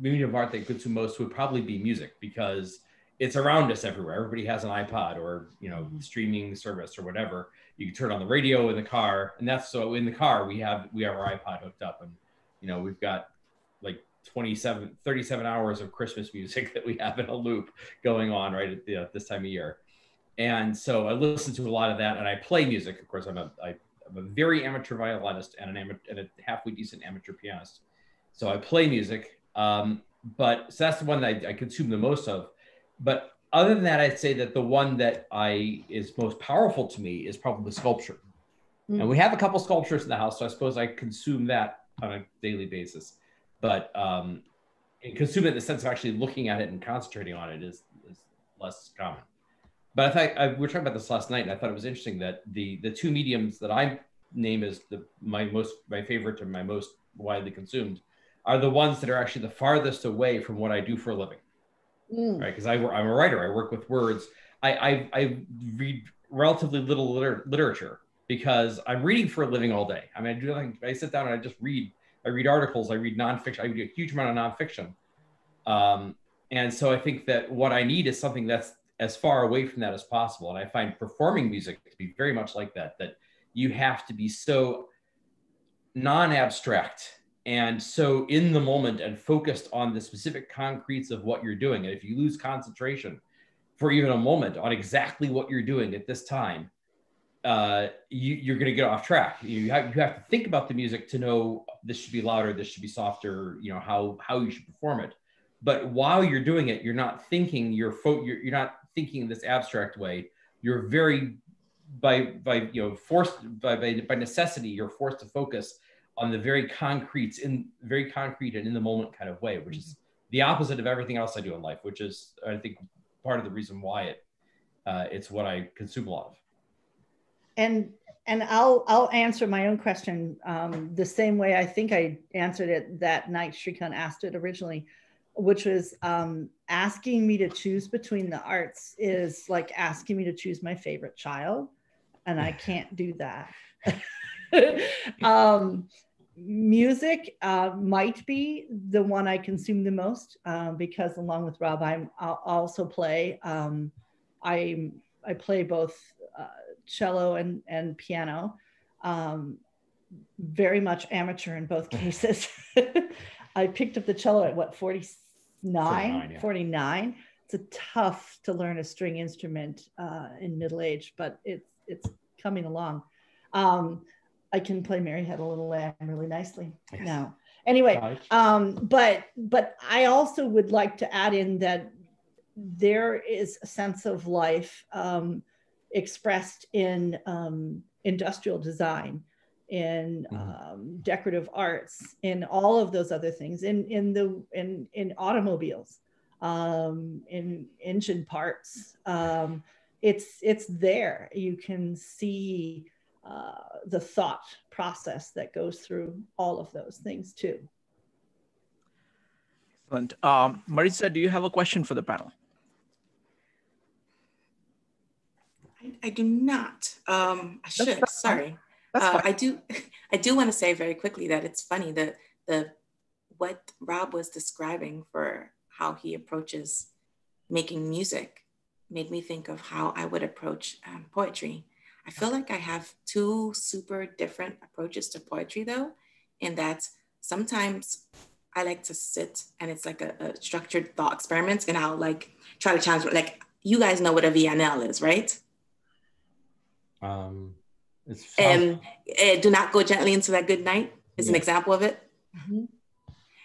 medium of art they consume most would probably be music because it's around us everywhere. Everybody has an iPod or you know streaming service or whatever. You can turn on the radio in the car, and that's so in the car we have we have our iPod hooked up, and you know we've got like 27 37 hours of Christmas music that we have in a loop going on right at the, this time of year. And so I listen to a lot of that, and I play music. Of course, I'm a I, I'm a very amateur violinist and an amateur and a halfway decent amateur pianist. So I play music, um, but so that's the one that I, I consume the most of. But other than that, I'd say that the one that I is most powerful to me is probably sculpture. Mm. And we have a couple sculptures in the house, so I suppose I consume that on a daily basis. But um, and consume it in the sense of actually looking at it and concentrating on it is, is less common. But I thought I, we were talking about this last night, and I thought it was interesting that the the two mediums that I name as the my most my favorite and my most widely consumed are the ones that are actually the farthest away from what I do for a living Mm. right? Because I'm a writer. I work with words. I I, I read relatively little liter- literature because I'm reading for a living all day. I mean, I do nothing. I sit down and I just read. I read articles. I read nonfiction. I read a huge amount of nonfiction. Um, and so I think that what I need is something that's as far away from that as possible. And I find performing music to be very much like that. That you have to be so non-abstract and so in the moment and focused on the specific concretes of what you're doing. And if you lose concentration for even a moment on exactly what you're doing at this time, uh, you, you're going to get off track. You have, you have to think about the music to know this should be louder, this should be softer, you know, how, how you should perform it. But while you're doing it, you're not thinking, you're, fo- you're, you're not thinking in this abstract way. You're very, by, by, you know, forced, by, by, by necessity, you're forced to focus on the very concrete in very concrete and in the moment kind of way which is the opposite of everything else i do in life which is i think part of the reason why it uh, it's what i consume a lot of and and I'll I'll answer my own question um, the same way I think I answered it that night Shrikant asked it originally, which was um, asking me to choose between the arts is like asking me to choose my favorite child, and I can't do that. um, music uh, might be the one I consume the most um, because along with Rob, I'm I'll also play. Um, I I play both uh, cello and and piano. Um, very much amateur in both cases. I picked up the cello at what 49, 49, yeah. 49. It's a tough to learn a string instrument uh, in middle age, but it's it's coming along. Um, I can play Mary Had a Little Lamb really nicely Yes. now. Anyway, Right. um, but but I also would like to add in that there is a sense of life um, expressed in um, industrial design, in Mhm. um, decorative arts, in all of those other things, in in the in in automobiles, um, in engine parts. Um, it's it's there. You can see uh, the thought process that goes through all of those things too. Excellent. Um, Maritza, do you have a question for the panel? I, I do not. Um, I should. fine. Sorry. uh, I do, I do want to say very quickly that it's funny that the what Rob was describing for how he approaches making music made me think of how I would approach um, poetry. I feel like I have two super different approaches to poetry, though, in that sometimes I like to sit and it's like a, a structured thought experiment, and I'll like try to challenge. Like you guys know what a villanelle is, right? Um, it's and uh, do not go gently into that good night is yeah. an example of it. Mm-hmm.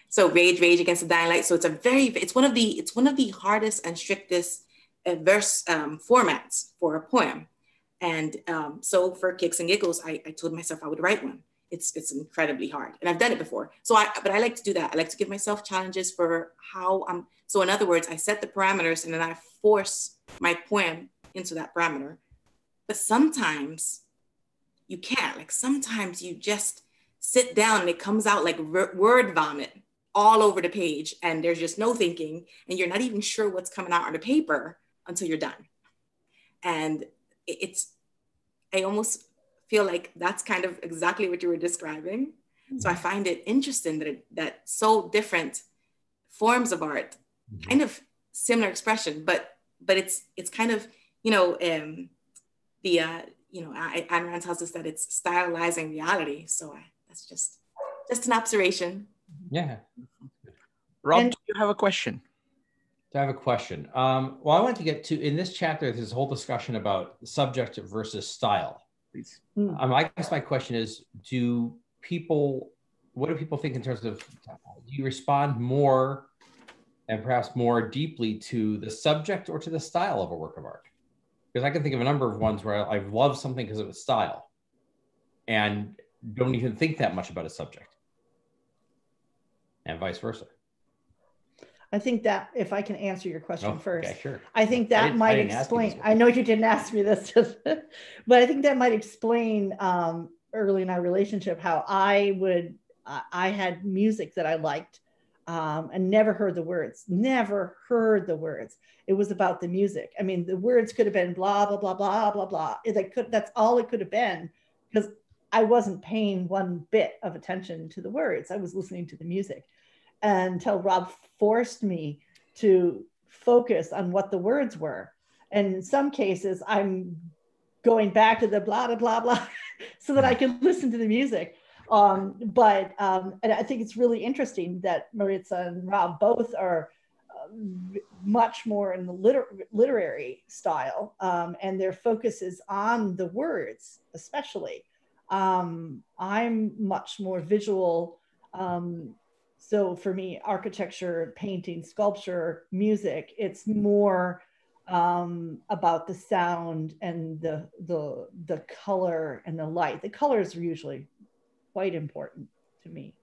So rage, rage against the dying light. So it's a very, it's one of the, it's one of the hardest and strictest uh, verse um, formats for a poem. And um, so for kicks and giggles, I, I told myself I would write one. It's it's incredibly hard, and I've done it before. So I, but I like to do that. I like to give myself challenges for how I'm. So in other words, I set the parameters, and then I force my poem into that parameter. But sometimes you can't. Like sometimes you just sit down and it comes out like word vomit all over the page and there's just no thinking and you're not even sure what's coming out on the paper until you're done and it's i almost feel like that's kind of exactly what you were describing. So i mm-hmm. find it interesting that it, that so different forms of art mm-hmm. kind of similar expression but but it's it's kind of you know um the uh you know Ayn Rand tells us that it's stylizing reality. So I, that's just just an observation. Yeah. Rob? And, do you have a question I have a question. Um, well, I want to get to in this chapter. There's a whole discussion about subject versus style. Please. Mm. Um, I guess my question is: Do people? What do people think in terms of? Do you respond more, and perhaps more deeply to the subject or to the style of a work of art? Because I can think of a number of ones where I, I love something because of its style, and don't even think that much about a subject, and vice versa. I think that if I can answer your question oh, first, okay, sure. I think that I might I explain. I know you didn't ask me this, but I think that might explain um, early in our relationship how I would. I had music that I liked um, and never heard the words. Never heard the words. It was about the music. I mean, the words could have been blah blah blah blah blah blah. It could. That's all it could have been because I wasn't paying one bit of attention to the words. I was listening to the music until Rob forced me to focus on what the words were. And in some cases, I'm going back to the blah, blah, blah, blah, so that I can listen to the music. Um, but um, and I think it's really interesting that Maritza and Rob both are uh, much more in the liter- literary style, um, and their focus is on the words, especially. Um, I'm much more visual um, so for me architecture painting sculpture music it's more um, about the sound and the the the color and the light. The colors are usually quite important to me.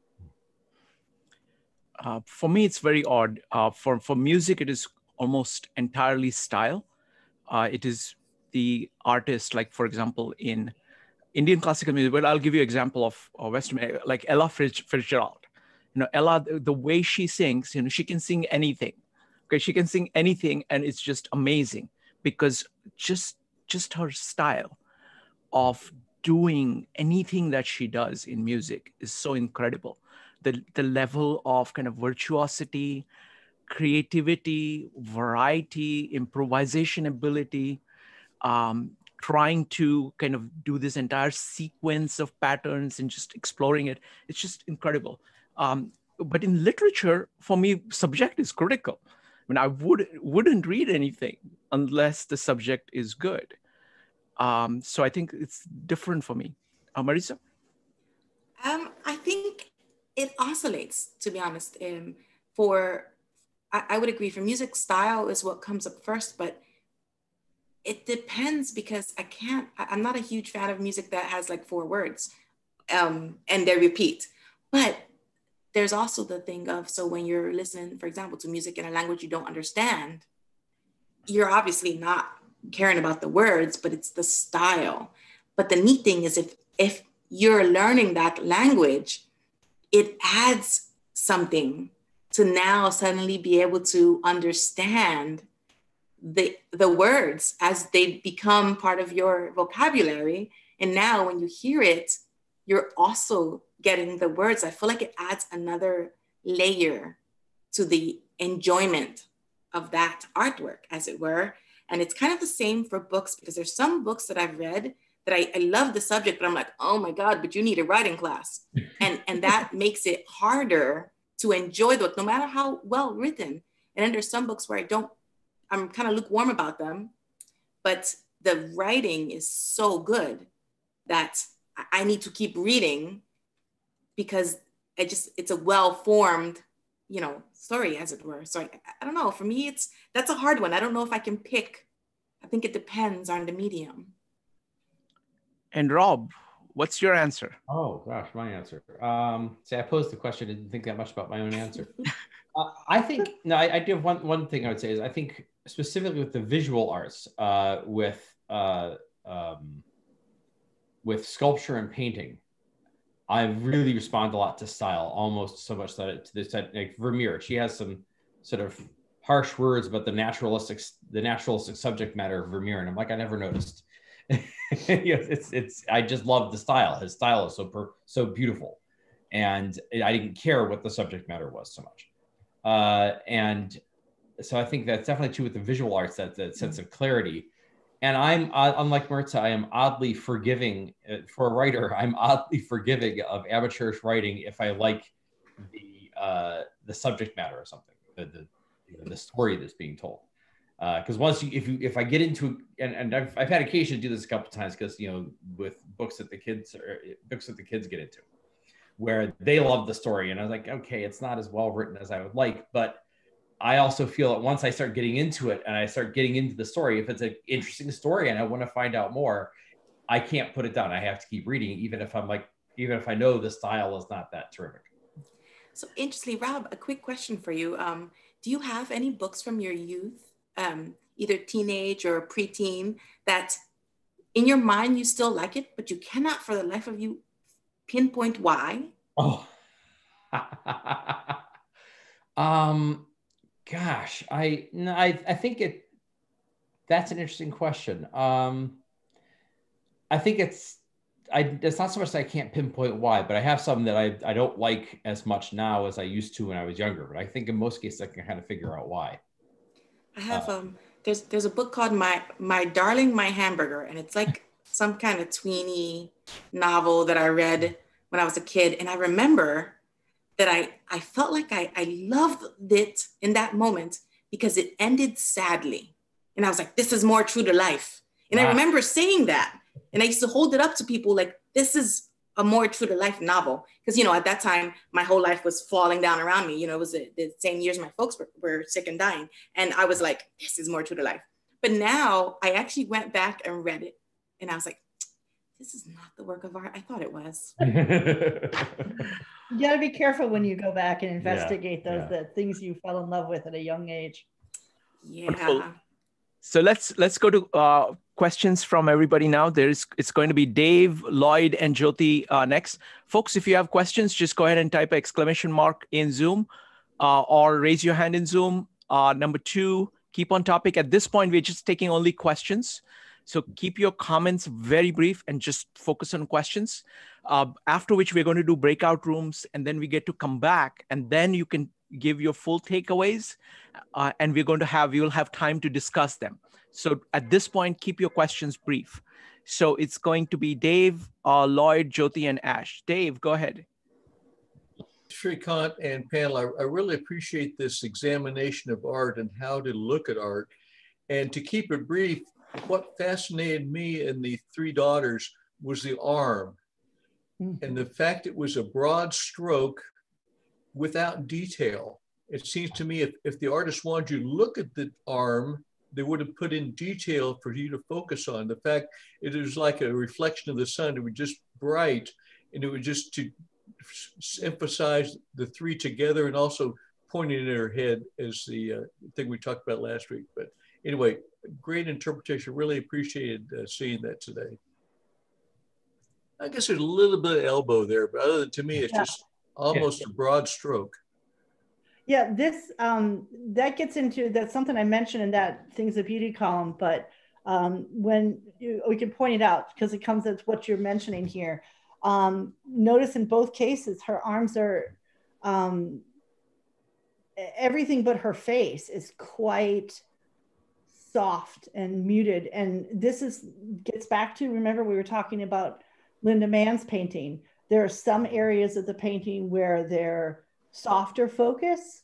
Uh, for me it's very odd. Uh, for for music it is almost entirely style. Uh, it is the artist like for example in indian classical music well i'll give you an example of western like ella fitzgerald you know ella the way she sings you know she can sing anything okay? She can sing anything and it's just amazing because just just her style of doing anything that she does in music is so incredible. The the level of kind of virtuosity creativity variety improvisation ability um, trying to kind of do this entire sequence of patterns and just exploring it it's just incredible um, but in literature, for me, subject is critical. I mean, I would wouldn't read anything unless the subject is good. Um, so I think it's different for me. Uh, Maritza? Um, I think it oscillates, to be honest. Um, for I, I would agree. For music, style is what comes up first, but it depends because I can't. I, I'm not a huge fan of music that has like four words, um, and they repeat. But there's also the thing of so when you're listening, for example, to music in a language you don't understand, you're obviously not caring about the words, but it's the style. But the neat thing is if if you're learning that language, it adds something to now suddenly be able to understand the the words as they become part of your vocabulary And now when you hear it, you're also getting the words. I feel like it adds another layer to the enjoyment of that artwork, as it were. And it's kind of the same for books because there's some books that I've read that I, I love the subject, but I'm like, oh my God, but you need a writing class. and, and that makes it harder to enjoy the book, no matter how well written. And then there's some books where I don't, I'm kind of lukewarm about them, but the writing is so good that I need to keep reading because it just, it's a well-formed, you know, story as it were. So I, I don't know, for me, it's, that's a hard one. I don't know if I can pick. I think it depends on the medium. And Rob, what's your answer? Oh gosh, my answer. Um, see, I posed the question, didn't think that much about my own answer. uh, I think no, I, I, do have one one thing I would say is I think specifically with the visual arts, uh, with uh, um, with sculpture and painting, I really respond a lot to style, almost so much that it, to this like Vermeer, she has some sort of harsh words about the naturalistic the naturalistic subject matter of Vermeer, and I'm like, I never noticed. it's it's I just love the style. His style is so per, so beautiful, and I didn't care what the subject matter was so much. Uh, and so I think that's definitely true with the visual arts that that sense of clarity. And I'm uh, unlike Maritza, I am oddly forgiving uh, for a writer. I'm oddly forgiving of amateurish writing if I like the uh, the subject matter or something, the the, the story that's being told because uh, once you if you if I get into and, and I've, I've had occasion to do this a couple times because you know with books that the kids or books that the kids get into where they love the story and I was like okay it's not as well written as I would like but I also feel that once I start getting into it and I start getting into the story if it's an interesting story and I want to find out more I can't put it down I have to keep reading even if I'm like even if I know the style is not that terrific. So interestingly, Rob, a quick question for you. Um, do you have any books from your youth um, either teenage or preteen that in your mind you still like it, but you cannot for the life of you pinpoint why? Oh. um, gosh, I, no, I, I think it, that's an interesting question. Um, I think it's, I, it's not so much that I can't pinpoint why, but I have some that I, I don't like as much now as I used to when I was younger. But I think in most cases I can kind of figure out why. I have uh, um there's there's a book called My My Darling My Hamburger and it's like some kind of tweeny novel that I read when I was a kid and I remember that I I felt like I I loved it in that moment because it ended sadly. And I was like this is more true to life. And wow. I remember saying that. And I used to hold it up to people like this is a more true to life novel. Because you know at that time my whole life was falling down around me. You know it was the, the same years my folks were, were, sick and dying. And i was like this is more true to life. But now i actually went back and read it. And i was like this is not the work of art i thought it was you got to be careful when you go back and investigate yeah, those yeah. the things you fell in love with at a young age yeah so let's let's go to uh, questions from everybody now. There's it's going to be Dave, Lloyd, and Jyoti uh, next. Folks, if you have questions, just go ahead and type an exclamation mark in Zoom uh, or raise your hand in Zoom. Uh, number two, keep on topic. At this point, we're just taking only questions. So keep your comments very brief and just focus on questions. Uh, after which we're going to do breakout rooms and then we get to come back and then you can give your full takeaways uh, and we're going to have, you'll have time to discuss them. So at this point, keep your questions brief. So it's going to be Dave, uh, Lloyd, Jyoti, and Ash. Dave, go ahead. Shrikant and panel, I, I really appreciate this examination of art and how to look at art. And to keep it brief, what fascinated me and the three daughters was the arm mm-hmm. and the fact it was a broad stroke without detail. It seems to me if, if the artist wanted you to look at the arm they would have put in detail for you to focus on. The fact it was like a reflection of the sun, it was just bright and it was just to emphasize the three together and also pointing in her head as the uh, thing we talked about last week. But anyway, great interpretation. Really appreciated uh, seeing that today. I guess there's a little bit of elbow there, but other than to me, it's yeah. just almost yeah. a broad stroke. Yeah, this um, that gets into that's something I mentioned in that things of beauty column, but Um, when you, we can point it out because it comes as what you're mentioning here. Um, notice in both cases, her arms are um, everything but her face is quite soft and muted. And this is gets back to remember we were talking about Linda Mann's painting. There are some areas of the painting where they're softer focus.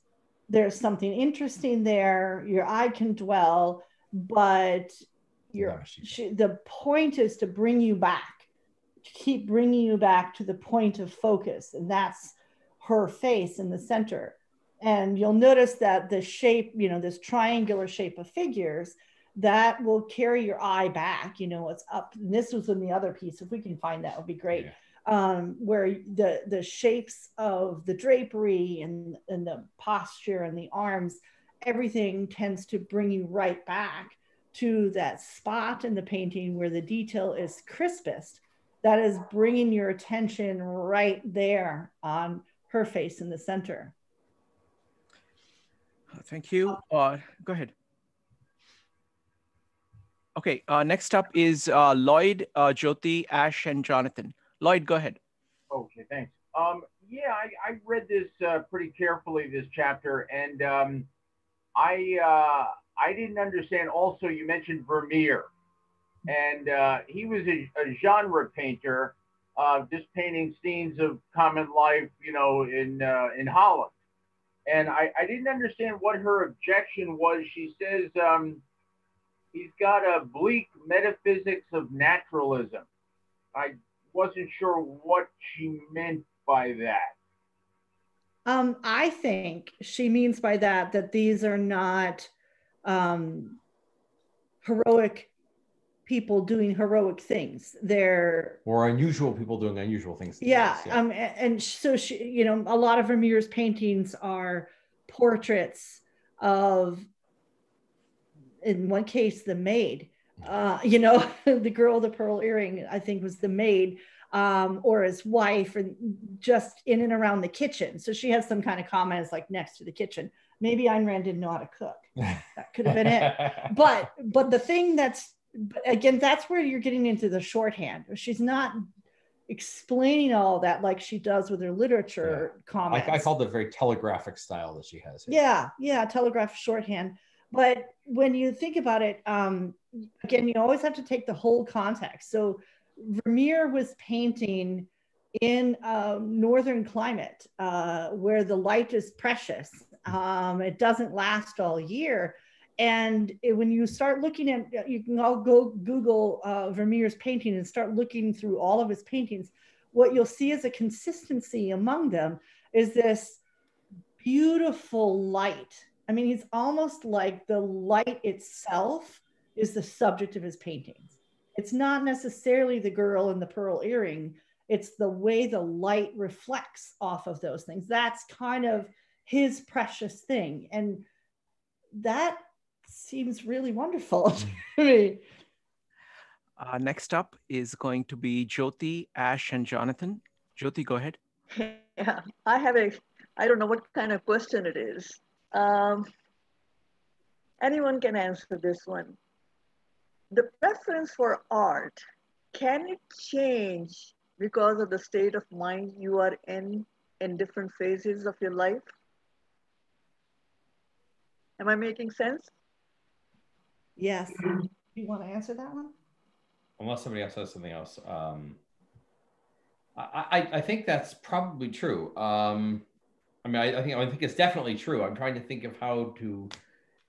There's something interesting there. Your eye can dwell, but your she, the point is to bring you back, to keep bringing you back to the point of focus, and that's her face in the center. And you'll notice that the shape, you know, this triangular shape of figures, that will carry your eye back. You know, it's up. And this was in the other piece. If we can find that, would be great. Yeah. Um, where the the shapes of the drapery and and the posture and the arms, everything tends to bring you right back to that spot in the painting where the detail is crispest. That is bringing your attention right there on her face in the center. Thank you. Uh, go ahead. Okay, uh, next up is uh, Lloyd, uh, Jyoti, Ash, and Jonathan. Lloyd, go ahead. Okay, thanks. Um, yeah, I, I read this uh, pretty carefully, this chapter, and um, I uh, I didn't understand. Also, you mentioned Vermeer, and he was a, a genre painter, just painting scenes of common life, you know, in in Holland. And I, I didn't understand what her objection was. She says. Um, he's got a bleak metaphysics of naturalism. I wasn't sure what she meant by that. Um, I think she means by that that these are not um, heroic people doing heroic things. They're or unusual people doing unusual things. Yeah, yeah. Um, and so she, you know, a lot of Vermeer's paintings are portraits of in one case the maid uh, you know the girl the pearl earring i think was the maid um, or his wife and just in and around the kitchen so she has some kind of comments like next to the kitchen maybe Ayn Rand didn't know how to cook that could have been it but but the thing that's but again that's where you're getting into the shorthand she's not explaining all that like she does with her literature yeah. comments I, I called it very telegraphic style that she has here. yeah yeah telegraph shorthand but when you think about it, um, again, you always have to take the whole context. So Vermeer was painting in a northern climate uh, where the light is precious. Um, it doesn't last all year. And it, when you start looking at, you can all go Google uh, Vermeer's painting and start looking through all of his paintings. What you'll see as a consistency among them is this beautiful light I mean, he's almost like the light itself is the subject of his paintings. It's not necessarily the girl in the pearl earring, it's the way the light reflects off of those things. That's kind of his precious thing. And that seems really wonderful to me. Uh, next up is going to be Jyoti, Ash, and Jonathan. Jyoti, go ahead. Yeah, I have a, I don't know what kind of question it is. Um, anyone can answer this one. The preference for art, can it change because of the state of mind you are in in different phases of your life? Am I making sense? Yes. you want to answer that one? Unless somebody else has something else. Um, I, I, I think that's probably true. Um, I mean, I, I, think I think it's definitely true. I'm trying to think of how to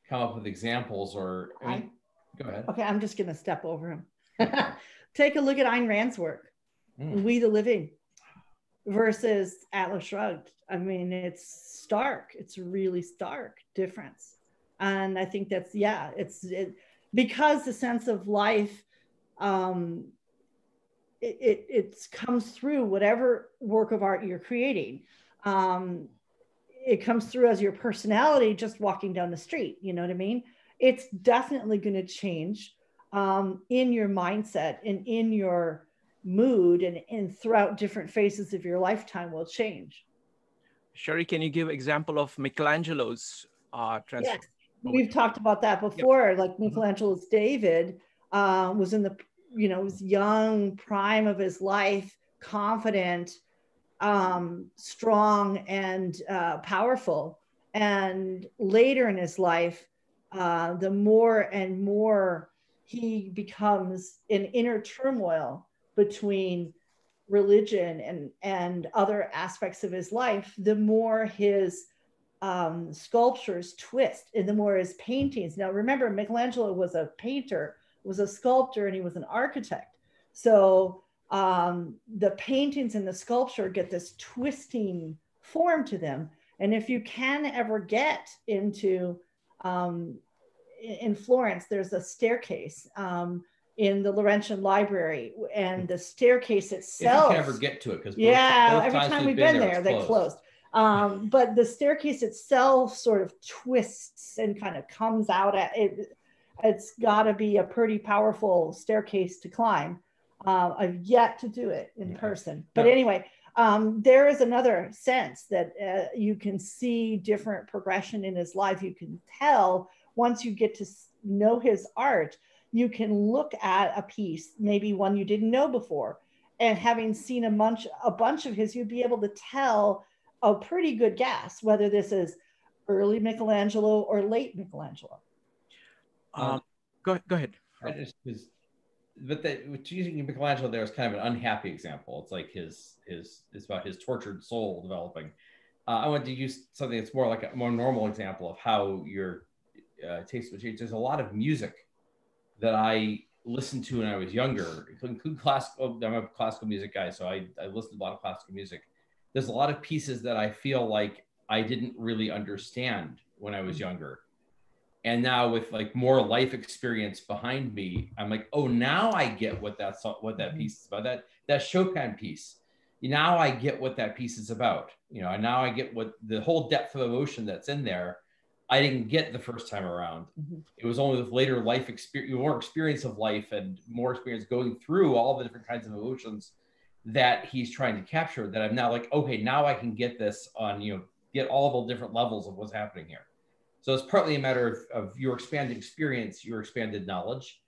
come up with examples or. I mean, I, go ahead. Okay, I'm just going to step over him. Take a look at Ayn Rand's work, mm. "We the Living," versus Atlas Shrugged. I mean, it's stark. It's a really stark difference, and I think that's yeah. It's it, because the sense of life. Um, it, it, it comes through whatever work of art you're creating. Um, it comes through as your personality just walking down the street you know what i mean it's definitely going to change um, in your mindset and in your mood and, and throughout different phases of your lifetime will change sherri can you give example of michelangelo's uh, yes. We've talked about that before yep. like mm-hmm. michelangelo's david uh, was in the, you know, was young prime of his life, confident, um, strong, and uh, powerful. And later in his life, uh, the more and more he becomes in inner turmoil between religion and and other aspects of his life the more his um, sculptures twist and the more his paintings now remember michelangelo was a painter was a sculptor and he was an architect so um, the paintings and the sculpture get this twisting form to them and if you can ever get into um, in Florence, there's a staircase um, in the Laurentian Library, and the staircase itself. If you can ever get to it, because yeah, every time we've been, been there, they closed. Um, but the staircase itself sort of twists and kind of comes out at it. It's got to be a pretty powerful staircase to climb. Uh, I've yet to do it in person, but anyway, um, there is another sense that uh, you can see different progression in his life. You can tell once you get to know his art, you can look at a piece, maybe one you didn't know before, and having seen a bunch a bunch of his, you'd be able to tell a pretty good guess whether this is early Michelangelo or late Michelangelo. Um, go go ahead. I just was, but the, using Michelangelo there is kind of an unhappy example. It's like his his it's about his tortured soul developing. Uh, I want to use something that's more like a more normal example of how your uh, taste will change. There's a lot of music that I listened to when I was younger, including classical. I'm a classical music guy, so I, I listened to a lot of classical music. There's a lot of pieces that I feel like I didn't really understand when I was mm-hmm. younger. And now with like more life experience behind me, I'm like, oh, now I get what that's what that mm-hmm. piece is about. That that Chopin piece. Now I get what that piece is about. You know, and now I get what the whole depth of emotion that's in there I didn't get the first time around. Mm-hmm. It was only with later life experience, more experience of life, and more experience going through all the different kinds of emotions that he's trying to capture. That I'm now like, okay, now I can get this on, you know, get all the different levels of what's happening here. So it's partly a matter of, of your expanded experience, your expanded knowledge.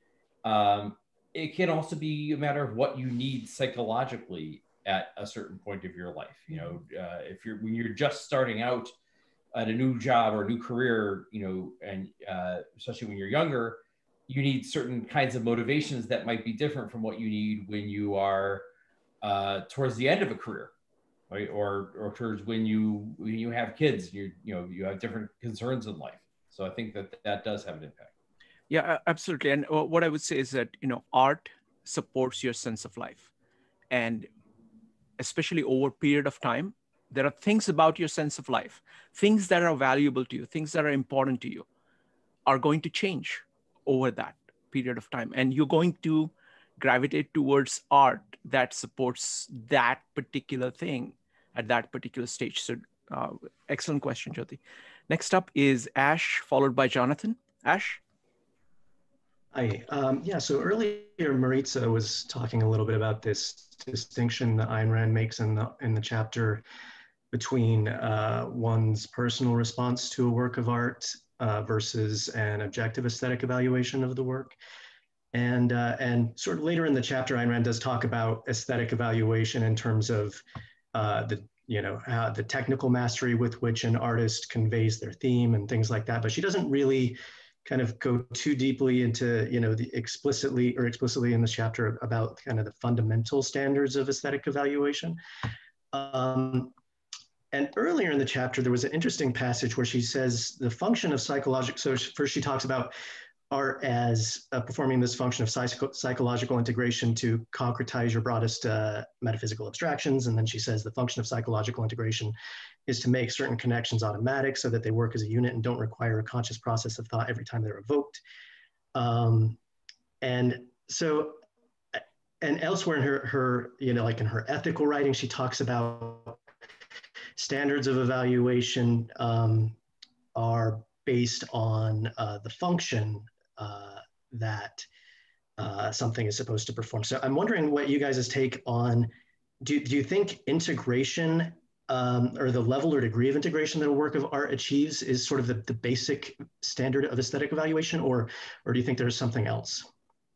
Um, it can also be a matter of what you need psychologically at a certain point of your life. You know, uh, if you're when you're just starting out at a new job or a new career, you know, and uh, especially when you're younger, you need certain kinds of motivations that might be different from what you need when you are uh, towards the end of a career, right? Or or towards when you when you have kids, you you know you have different concerns in life. So I think that that does have an impact. Yeah, absolutely. And uh, what I would say is that you know art supports your sense of life, and especially over a period of time, there are things about your sense of life, things that are valuable to you, things that are important to you, are going to change over that period of time. And you're going to gravitate towards art that supports that particular thing at that particular stage. So, uh, excellent question, Jyoti. Next up is Ash, followed by Jonathan. Ash? Hi. Um, yeah, so earlier Maritza was talking a little bit about this distinction that Ayn Rand makes in the, in the chapter between uh, one's personal response to a work of art uh, versus an objective aesthetic evaluation of the work. And, uh, and sort of later in the chapter, Ayn Rand does talk about aesthetic evaluation in terms of uh, the, you know, the technical mastery with which an artist conveys their theme and things like that. But she doesn't really kind of go too deeply into, you know, the explicitly or explicitly in this chapter about kind of the fundamental standards of aesthetic evaluation. Um, and earlier in the chapter, there was an interesting passage where she says the function of psychological, so first she talks about art as uh, performing this function of psych- psychological integration to concretize your broadest uh, metaphysical abstractions. And then she says the function of psychological integration is to make certain connections automatic so that they work as a unit and don't require a conscious process of thought every time they're evoked. Um, and so, and elsewhere in her, her, you know, like in her ethical writing, she talks about standards of evaluation um, are based on uh, the function uh, that uh, something is supposed to perform. So I'm wondering what you guys' take on, do, do you think integration um, or the level or degree of integration that a work of art achieves is sort of the, the basic standard of aesthetic evaluation or, or do you think there's something else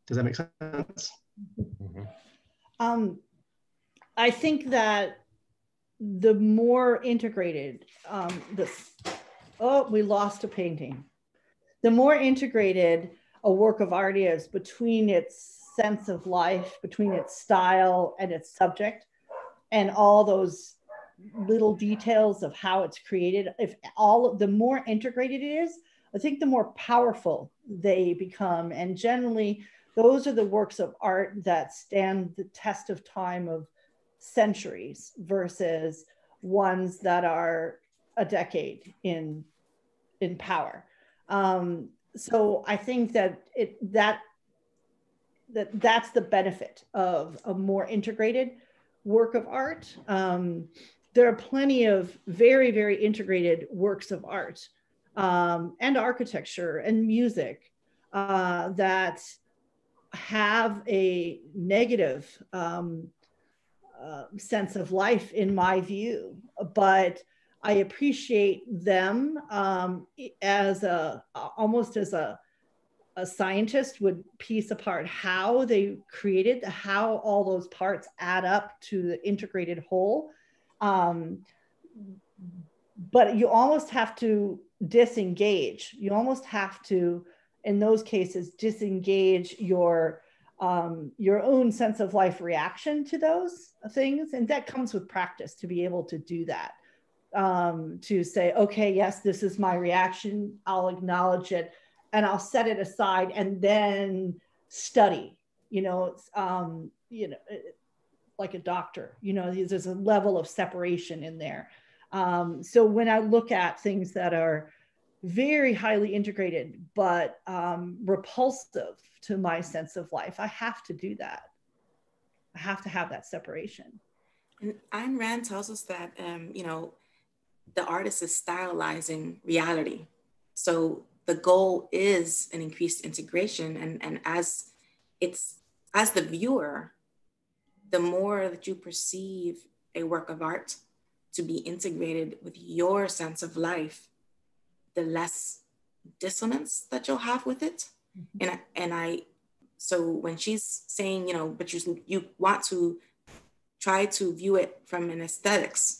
Does that make sense? Mm-hmm. Um, I think that the more integrated um, the oh we lost a painting the more integrated a work of art is between its sense of life between its style and its subject and all those little details of how it's created if all the more integrated it is i think the more powerful they become and generally those are the works of art that stand the test of time of centuries versus ones that are a decade in in power. Um, so I think that it that that that's the benefit of a more integrated work of art. Um, there are plenty of very very integrated works of art um, and architecture and music uh, that have a negative um, uh, sense of life in my view but i appreciate them um, as a almost as a a scientist would piece apart how they created how all those parts add up to the integrated whole um, but you almost have to disengage you almost have to in those cases disengage your um, your own sense of life reaction to those things. And that comes with practice to be able to do that. Um, to say, okay, yes, this is my reaction. I'll acknowledge it and I'll set it aside and then study. You know, it's, um, you know, like a doctor, you know, there's a level of separation in there. Um, so when I look at things that are very highly integrated, but um, repulsive to my sense of life. I have to do that. I have to have that separation. And Ayn Rand tells us that, um, you know, the artist is stylizing reality. So the goal is an increased integration. And, and as it's, as the viewer, the more that you perceive a work of art to be integrated with your sense of life, the less dissonance that you'll have with it. Mm-hmm. And I, and I so when she's saying, you know, but you you want to try to view it from an aesthetics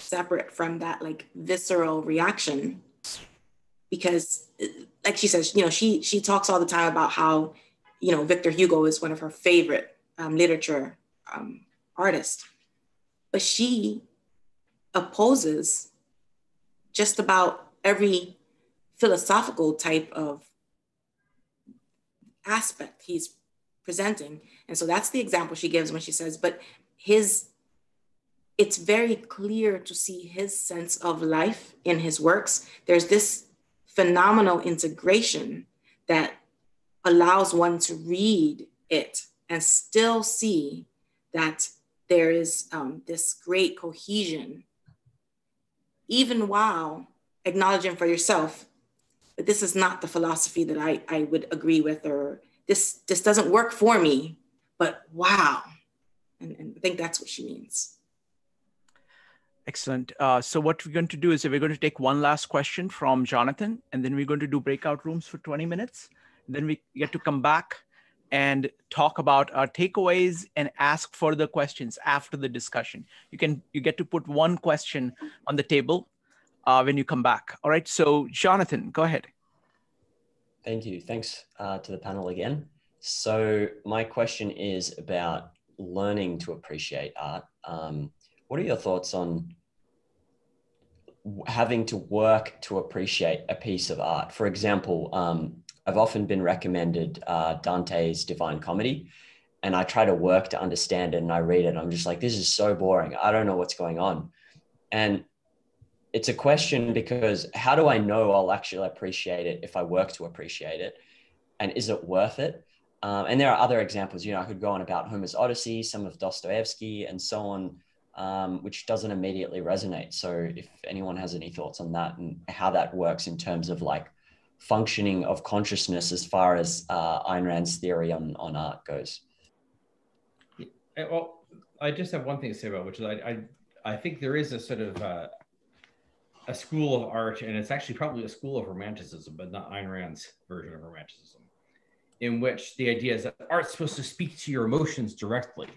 separate from that like visceral reaction because like she says you know she she talks all the time about how you know victor hugo is one of her favorite um, literature um, artists but she opposes just about every philosophical type of aspect he's presenting. And so that's the example she gives when she says, but his, it's very clear to see his sense of life in his works. There's this phenomenal integration that allows one to read it and still see that there is um, this great cohesion, even while acknowledging for yourself that this is not the philosophy that I, I would agree with or this this doesn't work for me but wow. And, and i think that's what she means excellent uh, so what we're going to do is we're going to take one last question from jonathan and then we're going to do breakout rooms for 20 minutes then we get to come back and talk about our takeaways and ask further questions after the discussion you can you get to put one question on the table uh, when you come back. All right. So, Jonathan, go ahead. Thank you. Thanks uh, to the panel again. So, my question is about learning to appreciate art. Um, what are your thoughts on having to work to appreciate a piece of art? For example, um, I've often been recommended uh, Dante's Divine Comedy, and I try to work to understand it and I read it. I'm just like, this is so boring. I don't know what's going on. And it's a question because how do I know I'll actually appreciate it if I work to appreciate it? And is it worth it? Um, and there are other examples, you know, I could go on about Homer's Odyssey, some of Dostoevsky, and so on, um, which doesn't immediately resonate. So, if anyone has any thoughts on that and how that works in terms of like functioning of consciousness as far as uh, Ayn Rand's theory on, on art goes. Well, I just have one thing to say about which is I, I, I think there is a sort of uh, a school of art, and it's actually probably a school of romanticism, but not Ayn Rand's version of romanticism. in which the idea is that art's supposed to speak to your emotions directly.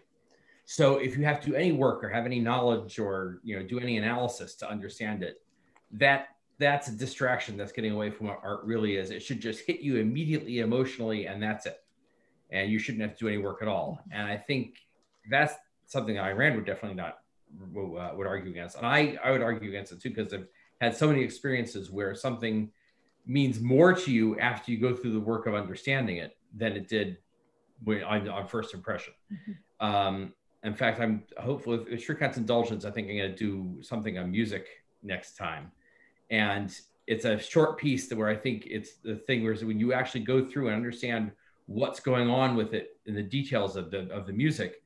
So if you have to do any work or have any knowledge or you know do any analysis to understand it, that that's a distraction that's getting away from what art really is. It should just hit you immediately emotionally and that's it. And you shouldn't have to do any work at all. And I think that's something that Rand would definitely not uh, would argue against. And I, I would argue against it too, because I've had so many experiences where something means more to you after you go through the work of understanding it than it did when, on, on first impression. Mm-hmm. Um, in fact, I'm hopeful with Shrikant's indulgence, I think I'm going to do something on music next time. And it's a short piece where I think it's the thing where when you actually go through and understand what's going on with it in the details of the of the music,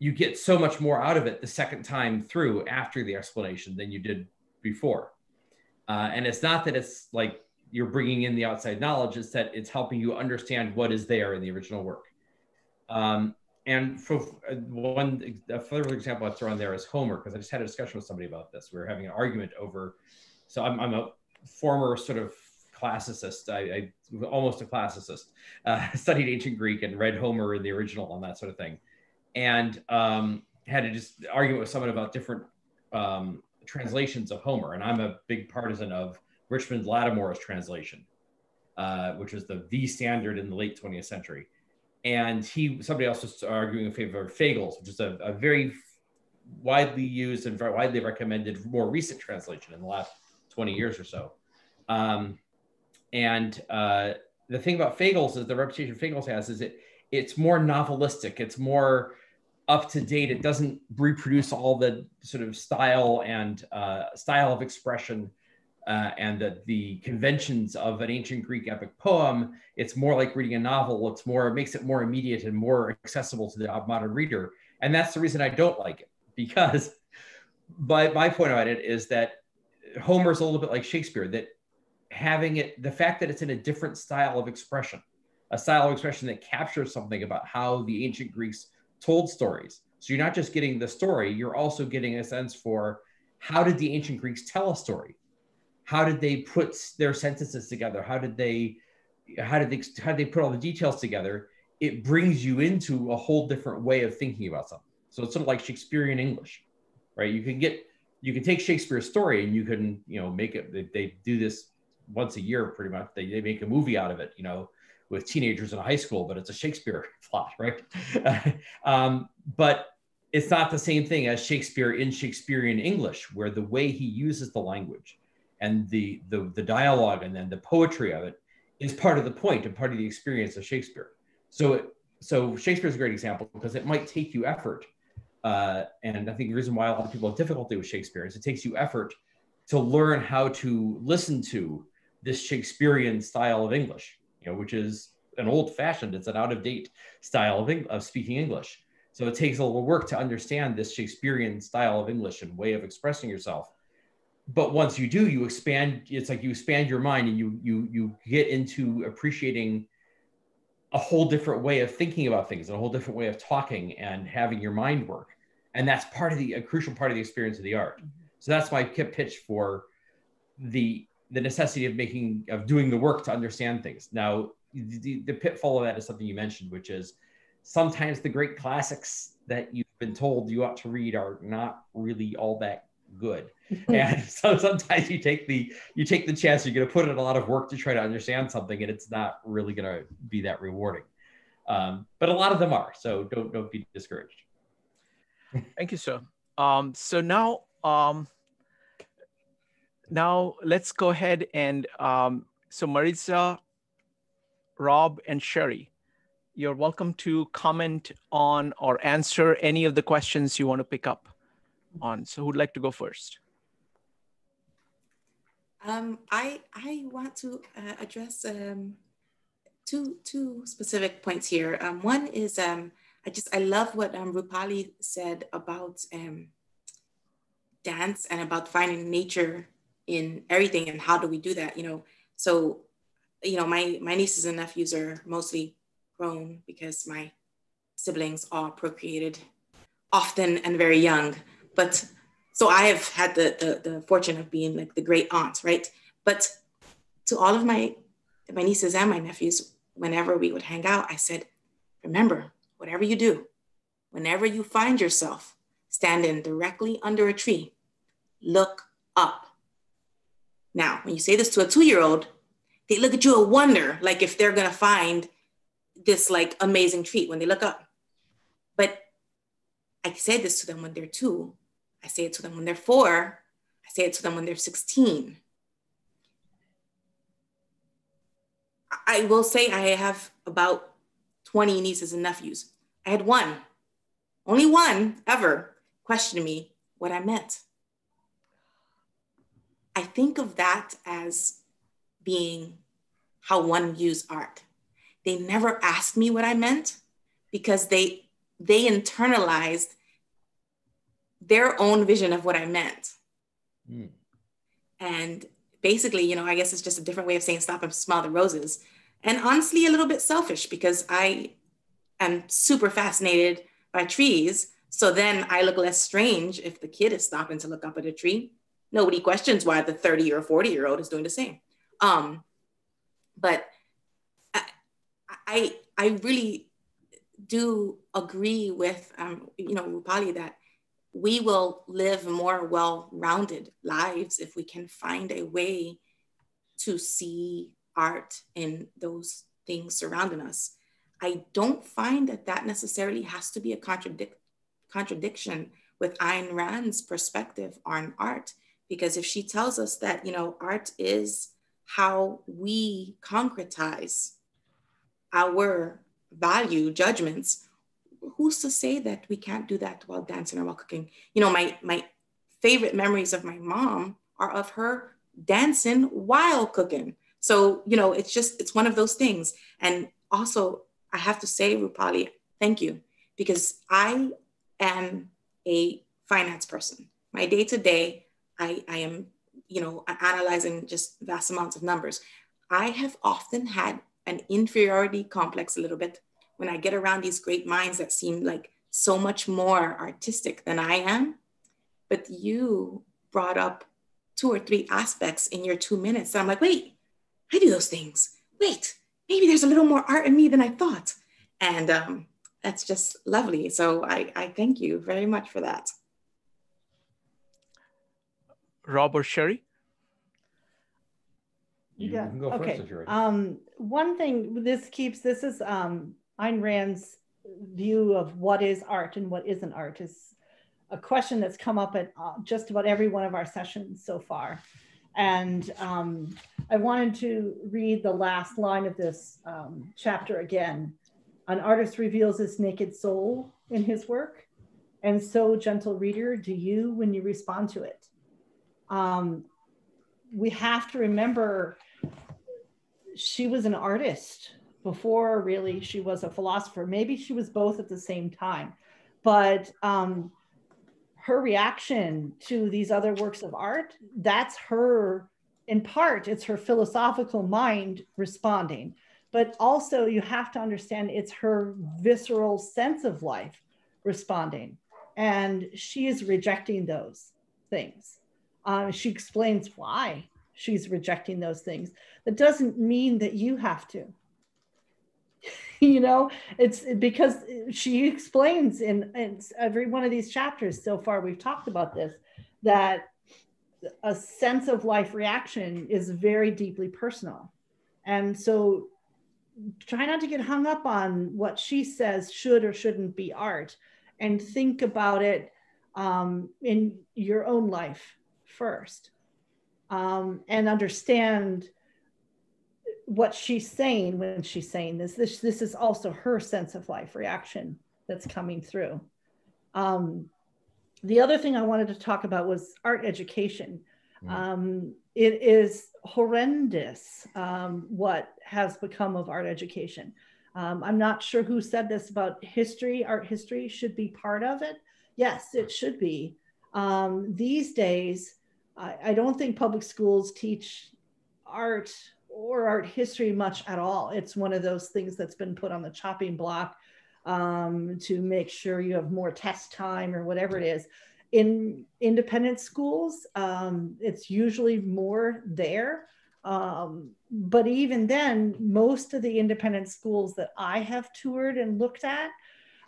you get so much more out of it the second time through after the explanation than you did before. Uh, and it's not that it's like you're bringing in the outside knowledge; it's that it's helping you understand what is there in the original work. Um, and for one a further example I throw in there is Homer, because I just had a discussion with somebody about this. We were having an argument over. So I'm, I'm a former sort of classicist. I, I almost a classicist. Uh, studied ancient Greek and read Homer in the original and that sort of thing, and um, had to just argue with someone about different um, translations of Homer. And I'm a big partisan of Richmond Lattimore's translation, uh, which was the the standard in the late 20th century and he somebody else was arguing in favor of Fagles, which is a, a very widely used and very widely recommended more recent translation in the last 20 years or so. Um, and uh, the thing about Fagles is the reputation Fagles has is it it's more novelistic, it's more up to date. It doesn't reproduce all the sort of style and uh, style of expression uh, and that the conventions of an ancient Greek epic poem, it's more like reading a novel. It's more, it makes it more immediate and more accessible to the modern reader. And that's the reason I don't like it because my, my point about it is that Homer's a little bit like Shakespeare, that having it, the fact that it's in a different style of expression, a style of expression that captures something about how the ancient Greeks told stories. So you're not just getting the story, you're also getting a sense for how did the ancient Greeks tell a story? How did they put their sentences together? How did they how did they how did they put all the details together? It brings you into a whole different way of thinking about something. So it's sort of like shakespearean english right? You can get you can take shakespeare's story and you can you know make it they, they do this once a year pretty much. They, they make a movie out of it you know with teenagers in high school but it's a shakespeare plot right? Um, but it's not the same thing as shakespeare in shakespearean english where the way he uses the language and the, the, the dialogue and then the poetry of it is part of the point and part of the experience of Shakespeare. So, it, so Shakespeare is a great example because it might take you effort. Uh, and I think the reason why a lot of people have difficulty with Shakespeare is it takes you effort to learn how to listen to this Shakespearean style of English, you know, which is an old fashioned, it's an out of date style of, of speaking English. So it takes a little work to understand this Shakespearean style of English and way of expressing yourself but once you do you expand it's like you expand your mind and you you you get into appreciating a whole different way of thinking about things and a whole different way of talking and having your mind work. And that's part of the a crucial part of the experience of the art. Mm-hmm. so that's my pitch for the the necessity of making of doing the work to understand things. Now the, the pitfall of that is something you mentioned which is sometimes the great classics that you've been told you ought to read are not really all that good. and so sometimes you take the you take the chance you're going to put in a lot of work to try to understand something, and it's not really going to be that rewarding. Um, but a lot of them are, so don't don't be discouraged. Thank you, sir. Um, so now um, now let's go ahead and um, so Maritza, Rob, and Sherri, you're welcome to comment on or answer any of the questions you want to pick up on. So who'd like to go first? Um, I, I want to uh, address um, two, two specific points here. Um, one is um, I just, I love what um, Rupali said about um, dance and about finding nature in everything and how do we do that, you know? So, you know, my, my nieces and nephews are mostly grown because my siblings all procreated often and very young but so I have had the, the, the fortune of being like the great aunt, right? But to all of my my nieces and my nephews, whenever we would hang out, I said, remember, whatever you do, whenever you find yourself standing directly under a tree, look up. Now, when you say this to a two year old, they look at you and wonder, like if they're gonna find this like amazing treat when they look up. But I say this to them when they're two. I say it to them when they're four. I say it to them when they're 16. I will say I have about 20 nieces and nephews. I had one, only one ever, question me what I meant. I think of that as being how one views art. They never asked me what I meant because they they internalized their own vision of what I meant. Mm. And basically, you know, I guess it's just a different way of saying stop and smell the roses. And honestly, a little bit selfish because I am super fascinated by trees. So then I look less strange if the kid is stopping to look up at a tree. Nobody questions why the 30 or 40 year old is doing the same. Um, but I, I, I really do agree with, um, you know, Rupali that we will live more well-rounded lives if we can find a way to see art in those things surrounding us. I don't find that that necessarily has to be a contradic- contradiction with Ayn Rand's perspective on art, because if she tells us that, you know, art is how we concretize our value judgments, who's to say that we can't do that while dancing or while cooking? You know, my my favorite memories of my mom are of her dancing while cooking. So, you know, it's just it's one of those things. And also, I have to say, Rupali, thank you, because I am a finance person. My day to day, I, I am, you know, analyzing just vast amounts of numbers. I have often had an inferiority complex a little bit when I get around these great minds that seem like so much more artistic than I am. But you brought up two or three aspects in your two minutes. And I'm like, wait, I do those things. Wait, maybe there's a little more art in me than I thought. And um, that's just lovely. So I, I thank you very much for that. Rob or Sherri? You yeah. okay. Um, one thing this keeps this is um, Ayn Rand's view of what is art and what isn't art is a question that's come up at uh, just about every one of our sessions so far. And um, I wanted to read the last line of this um, chapter again. An artist reveals his naked soul in his work. And so, gentle reader, do you when you respond to it. Um, we have to remember she was an artist before really she was a philosopher. Maybe she was both at the same time. But um, her reaction to these other works of art, that's her, in part, it's her philosophical mind responding. But also, you have to understand it's her visceral sense of life responding. And she is rejecting those things. Um, she explains why she's rejecting those things. That doesn't mean that you have to. you know, it's because she explains in, in every one of these chapters so far, we've talked about this, that a sense of life reaction is very deeply personal. And so try not to get hung up on what she says should or shouldn't be art and think about it um, in your own life first um, and understand what she's saying when she's saying this. This this is also her sense of life reaction that's coming through. Um, the other thing I wanted to talk about was art education. Mm. Um, it is horrendous um, what has become of art education. Um, I'm not sure who said this about history. Art history should be part of it. Yes, it should be. Um, these days, I, I don't think public schools teach art or art history much at all. It's one of those things that's been put on the chopping block um, to make sure you have more test time or whatever it is. In independent schools, um, it's usually more there. Um, but even then, most of the independent schools that I have toured and looked at,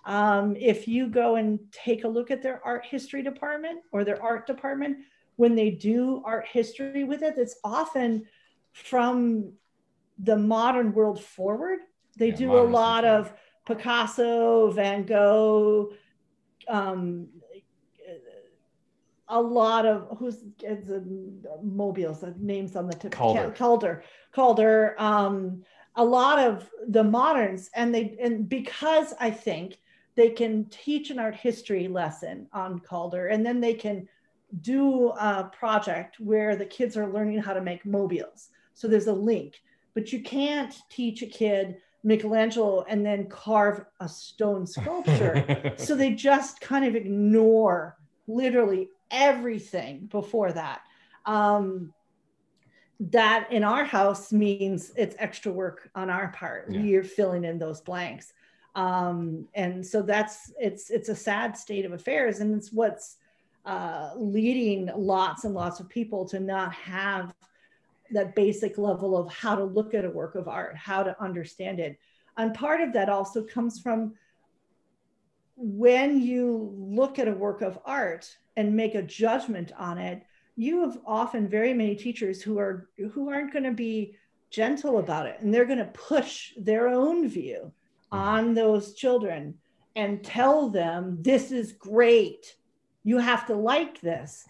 um, if you go and take a look at their art history department or their art department, when they do art history with it, it's often from the modern world forward. They yeah, do a lot of Picasso, Van Gogh, um, a lot of who's it's a, mobiles the names on the tip Calder Calder Calder um, a lot of the moderns and they and because I think they can teach an art history lesson on Calder and then they can do a project where the kids are learning how to make mobiles so there's a link but you can't teach a kid Michelangelo and then carve a stone sculpture so they just kind of ignore literally everything before that. Um, that in our house means it's extra work on our part. Yeah. You're filling in those blanks. Um, and so that's it's it's a sad state of affairs, and it's what's uh, leading lots and lots of people to not have that basic level of how to look at a work of art, how to understand it. And part of that also comes from when you look at a work of art and make a judgment on it, you have often very many teachers who are who aren't going to be gentle about it and they're going to push their own view mm-hmm. on those children and tell them this is great you have to like this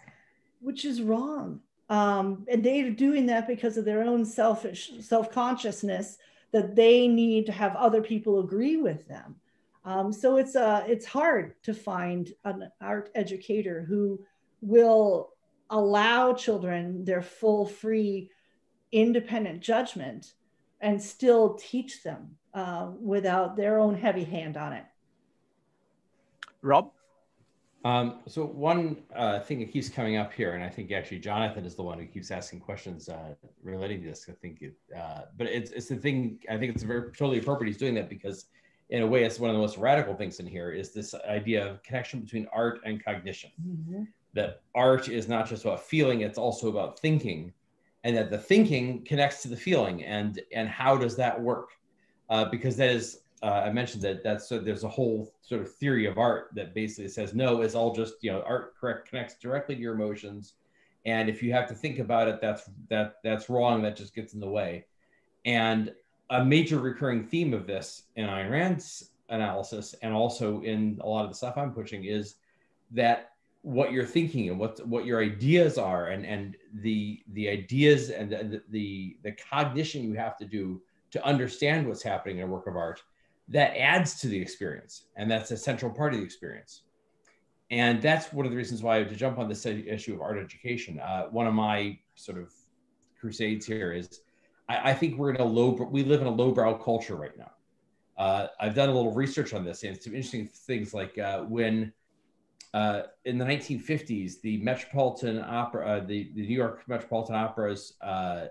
which is wrong um, and they're doing that because of their own selfish self-consciousness that they need to have other people agree with them um, so it's uh, it's hard to find an art educator who will allow children their full, free, independent judgment and still teach them uh, without their own heavy hand on it. Rob? Um, so one uh, thing that keeps coming up here, and I think actually Jonathan is the one who keeps asking questions uh, relating to this. I think, it, uh, but it's it's the thing. I think it's very totally appropriate. He's doing that because in a way, it's one of the most radical things in here is this idea of connection between art and cognition. Mm-hmm. That art is not just about feeling; it's also about thinking, and that the thinking connects to the feeling. And and how does that work? Uh, because that is, uh, I mentioned that that's so there's a whole sort of theory of art that basically says no, it's all just you know art correct connects directly to your emotions, and if you have to think about it, that's that that's wrong. That just gets in the way, and a major recurring theme of this in Ayn Rand's analysis and also in a lot of the stuff I'm pushing is that what you're thinking and what what your ideas are and and the the ideas and the, the the cognition you have to do to understand what's happening in a work of art that adds to the experience and that's a central part of the experience and that's one of the reasons why to jump on this issue of art education uh, one of my sort of crusades here is I, I think we're in a low, we live in a lowbrow culture right now. Uh, I've done a little research on this, and some interesting things like uh, when uh, in the 1950s, the Metropolitan Opera, uh, the, the New York Metropolitan Opera's uh,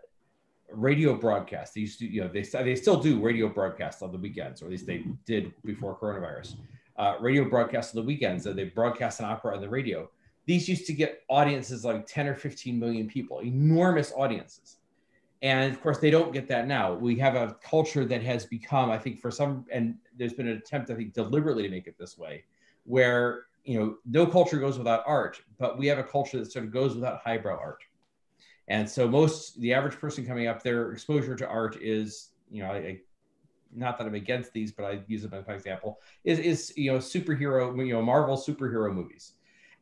radio broadcast. They used to, you know, they, they still do radio broadcasts on the weekends, or at least they did before coronavirus. Uh, radio broadcasts on the weekends, that they broadcast an opera on the radio. These used to get audiences like 10 or 15 million people, enormous audiences. And of course, they don't get that now. We have a culture that has become, I think, for some, and there's been an attempt, I think, deliberately to make it this way, where you know no culture goes without art, but we have a culture that sort of goes without highbrow art. And so, most the average person coming up, their exposure to art is, you know, I, not that I'm against these, but I use them as an example, is is you know superhero, you know, Marvel superhero movies,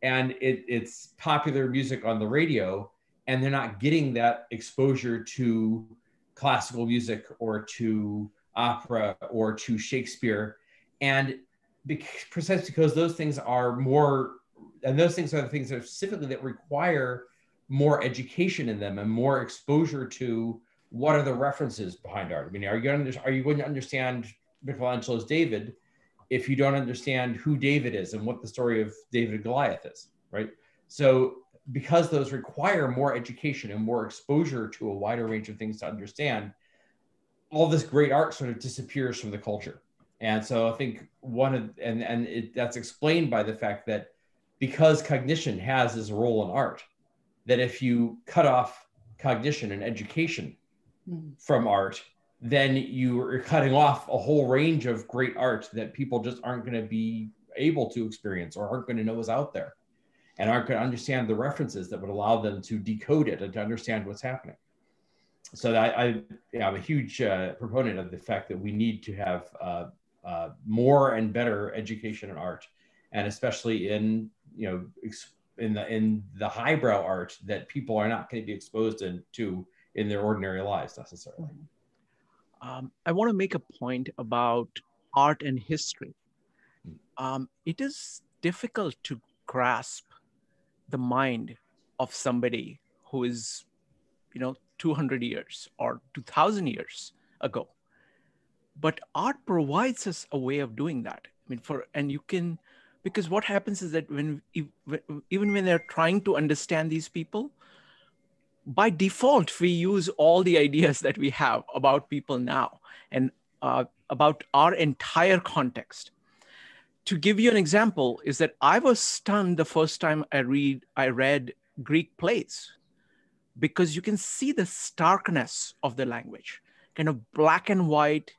and it, it's popular music on the radio and they're not getting that exposure to classical music or to opera or to Shakespeare. And because, precisely because those things are more, and those things are the things that specifically that require more education in them and more exposure to what are the references behind art. I mean, are you going to, are you going to understand Michelangelo's David if you don't understand who David is and what the story of David and Goliath is, right? So because those require more education and more exposure to a wider range of things to understand, all this great art sort of disappears from the culture. And so I think one of and and it, that's explained by the fact that because cognition has this role in art, that if you cut off cognition and education from art, then you are cutting off a whole range of great art that people just aren't going to be able to experience or aren't going to know is out there and aren't going to understand the references that would allow them to decode it and to understand what's happening. So I, I am a huge uh, proponent of the fact that we need to have uh, uh, more and better education in art, and especially in you know in the in the highbrow art that people are not going to be exposed in, to in their ordinary lives necessarily. Um, I want to make a point about art and history. Um, it is difficult to grasp the mind of somebody who is, you know, 200 years or 2000 years ago. But art provides us a way of doing that. I mean, for, and you can, because what happens is that when, even when they're trying to understand these people, by default, we use all the ideas that we have about people now and uh, about our entire context. To give you an example is that I was stunned the first time I read I read Greek plays. Because you can see the starkness of the language, kind of black and white,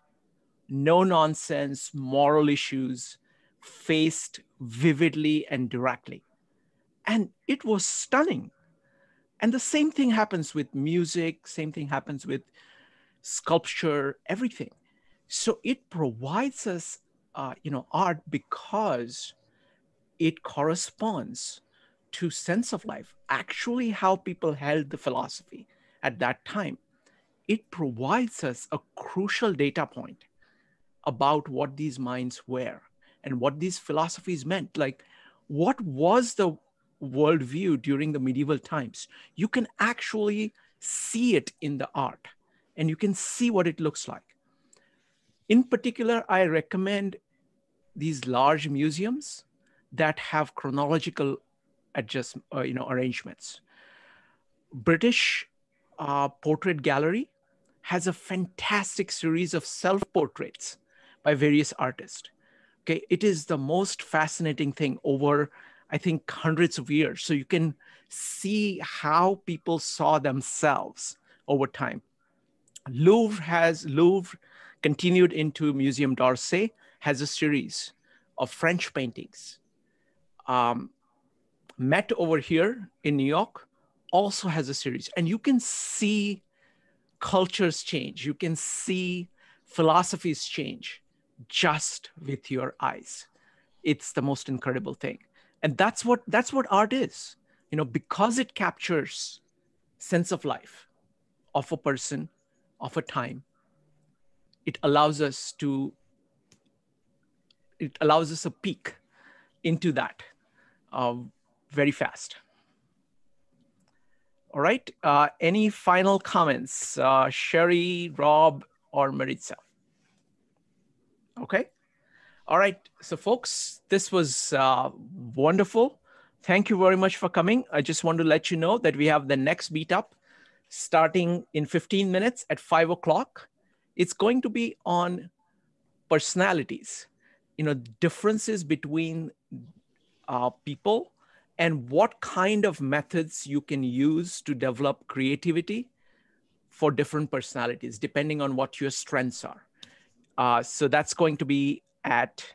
no nonsense, moral issues faced vividly and directly. And it was stunning. And the same thing happens with music, same thing happens with sculpture, everything. So it provides us uh, you know art because it corresponds to sense of life actually how people held the philosophy at that time it provides us a crucial data point about what these minds were and what these philosophies meant like what was the worldview during the medieval times you can actually see it in the art and you can see what it looks like in particular i recommend these large museums that have chronological uh, you know, arrangements. British uh, Portrait Gallery has a fantastic series of self-portraits by various artists. Okay, it is the most fascinating thing over, I think, hundreds of years. So you can see how people saw themselves over time. Louvre has Louvre continued into Museum d'Orsay has a series of French paintings. Um, Met over here in New York also has a series, and you can see cultures change. You can see philosophies change just with your eyes. It's the most incredible thing, and that's what that's what art is. You know, because it captures sense of life, of a person, of a time. It allows us to it allows us a peek into that uh, very fast. All right. Uh, any final comments, uh, Sherri, Rob, or Maritza? Okay. All right. So, folks, this was uh, wonderful. Thank you very much for coming. I just want to let you know that we have the next meetup starting in 15 minutes at five o'clock. It's going to be on personalities you know differences between uh, people and what kind of methods you can use to develop creativity for different personalities depending on what your strengths are uh, so that's going to be at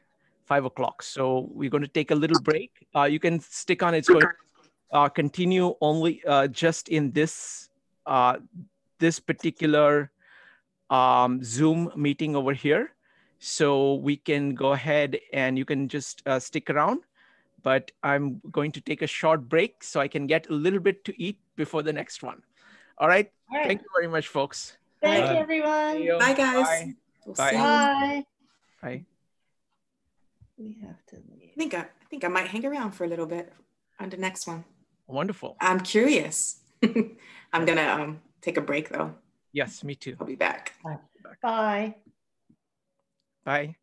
five o'clock so we're going to take a little break uh, you can stick on it's going to uh, continue only uh, just in this uh, this particular um, zoom meeting over here so we can go ahead and you can just uh, stick around. But I'm going to take a short break so I can get a little bit to eat before the next one. All right. All right. Thank you very much, folks. Thank you, everyone. You. Bye, guys. Bye. We'll Bye. Bye. Bye. We have to leave. I think I, I think I might hang around for a little bit on the next one. Wonderful. I'm curious. I'm gonna um, take a break though. Yes, me too. I'll be back. Bye. Bye. Bye.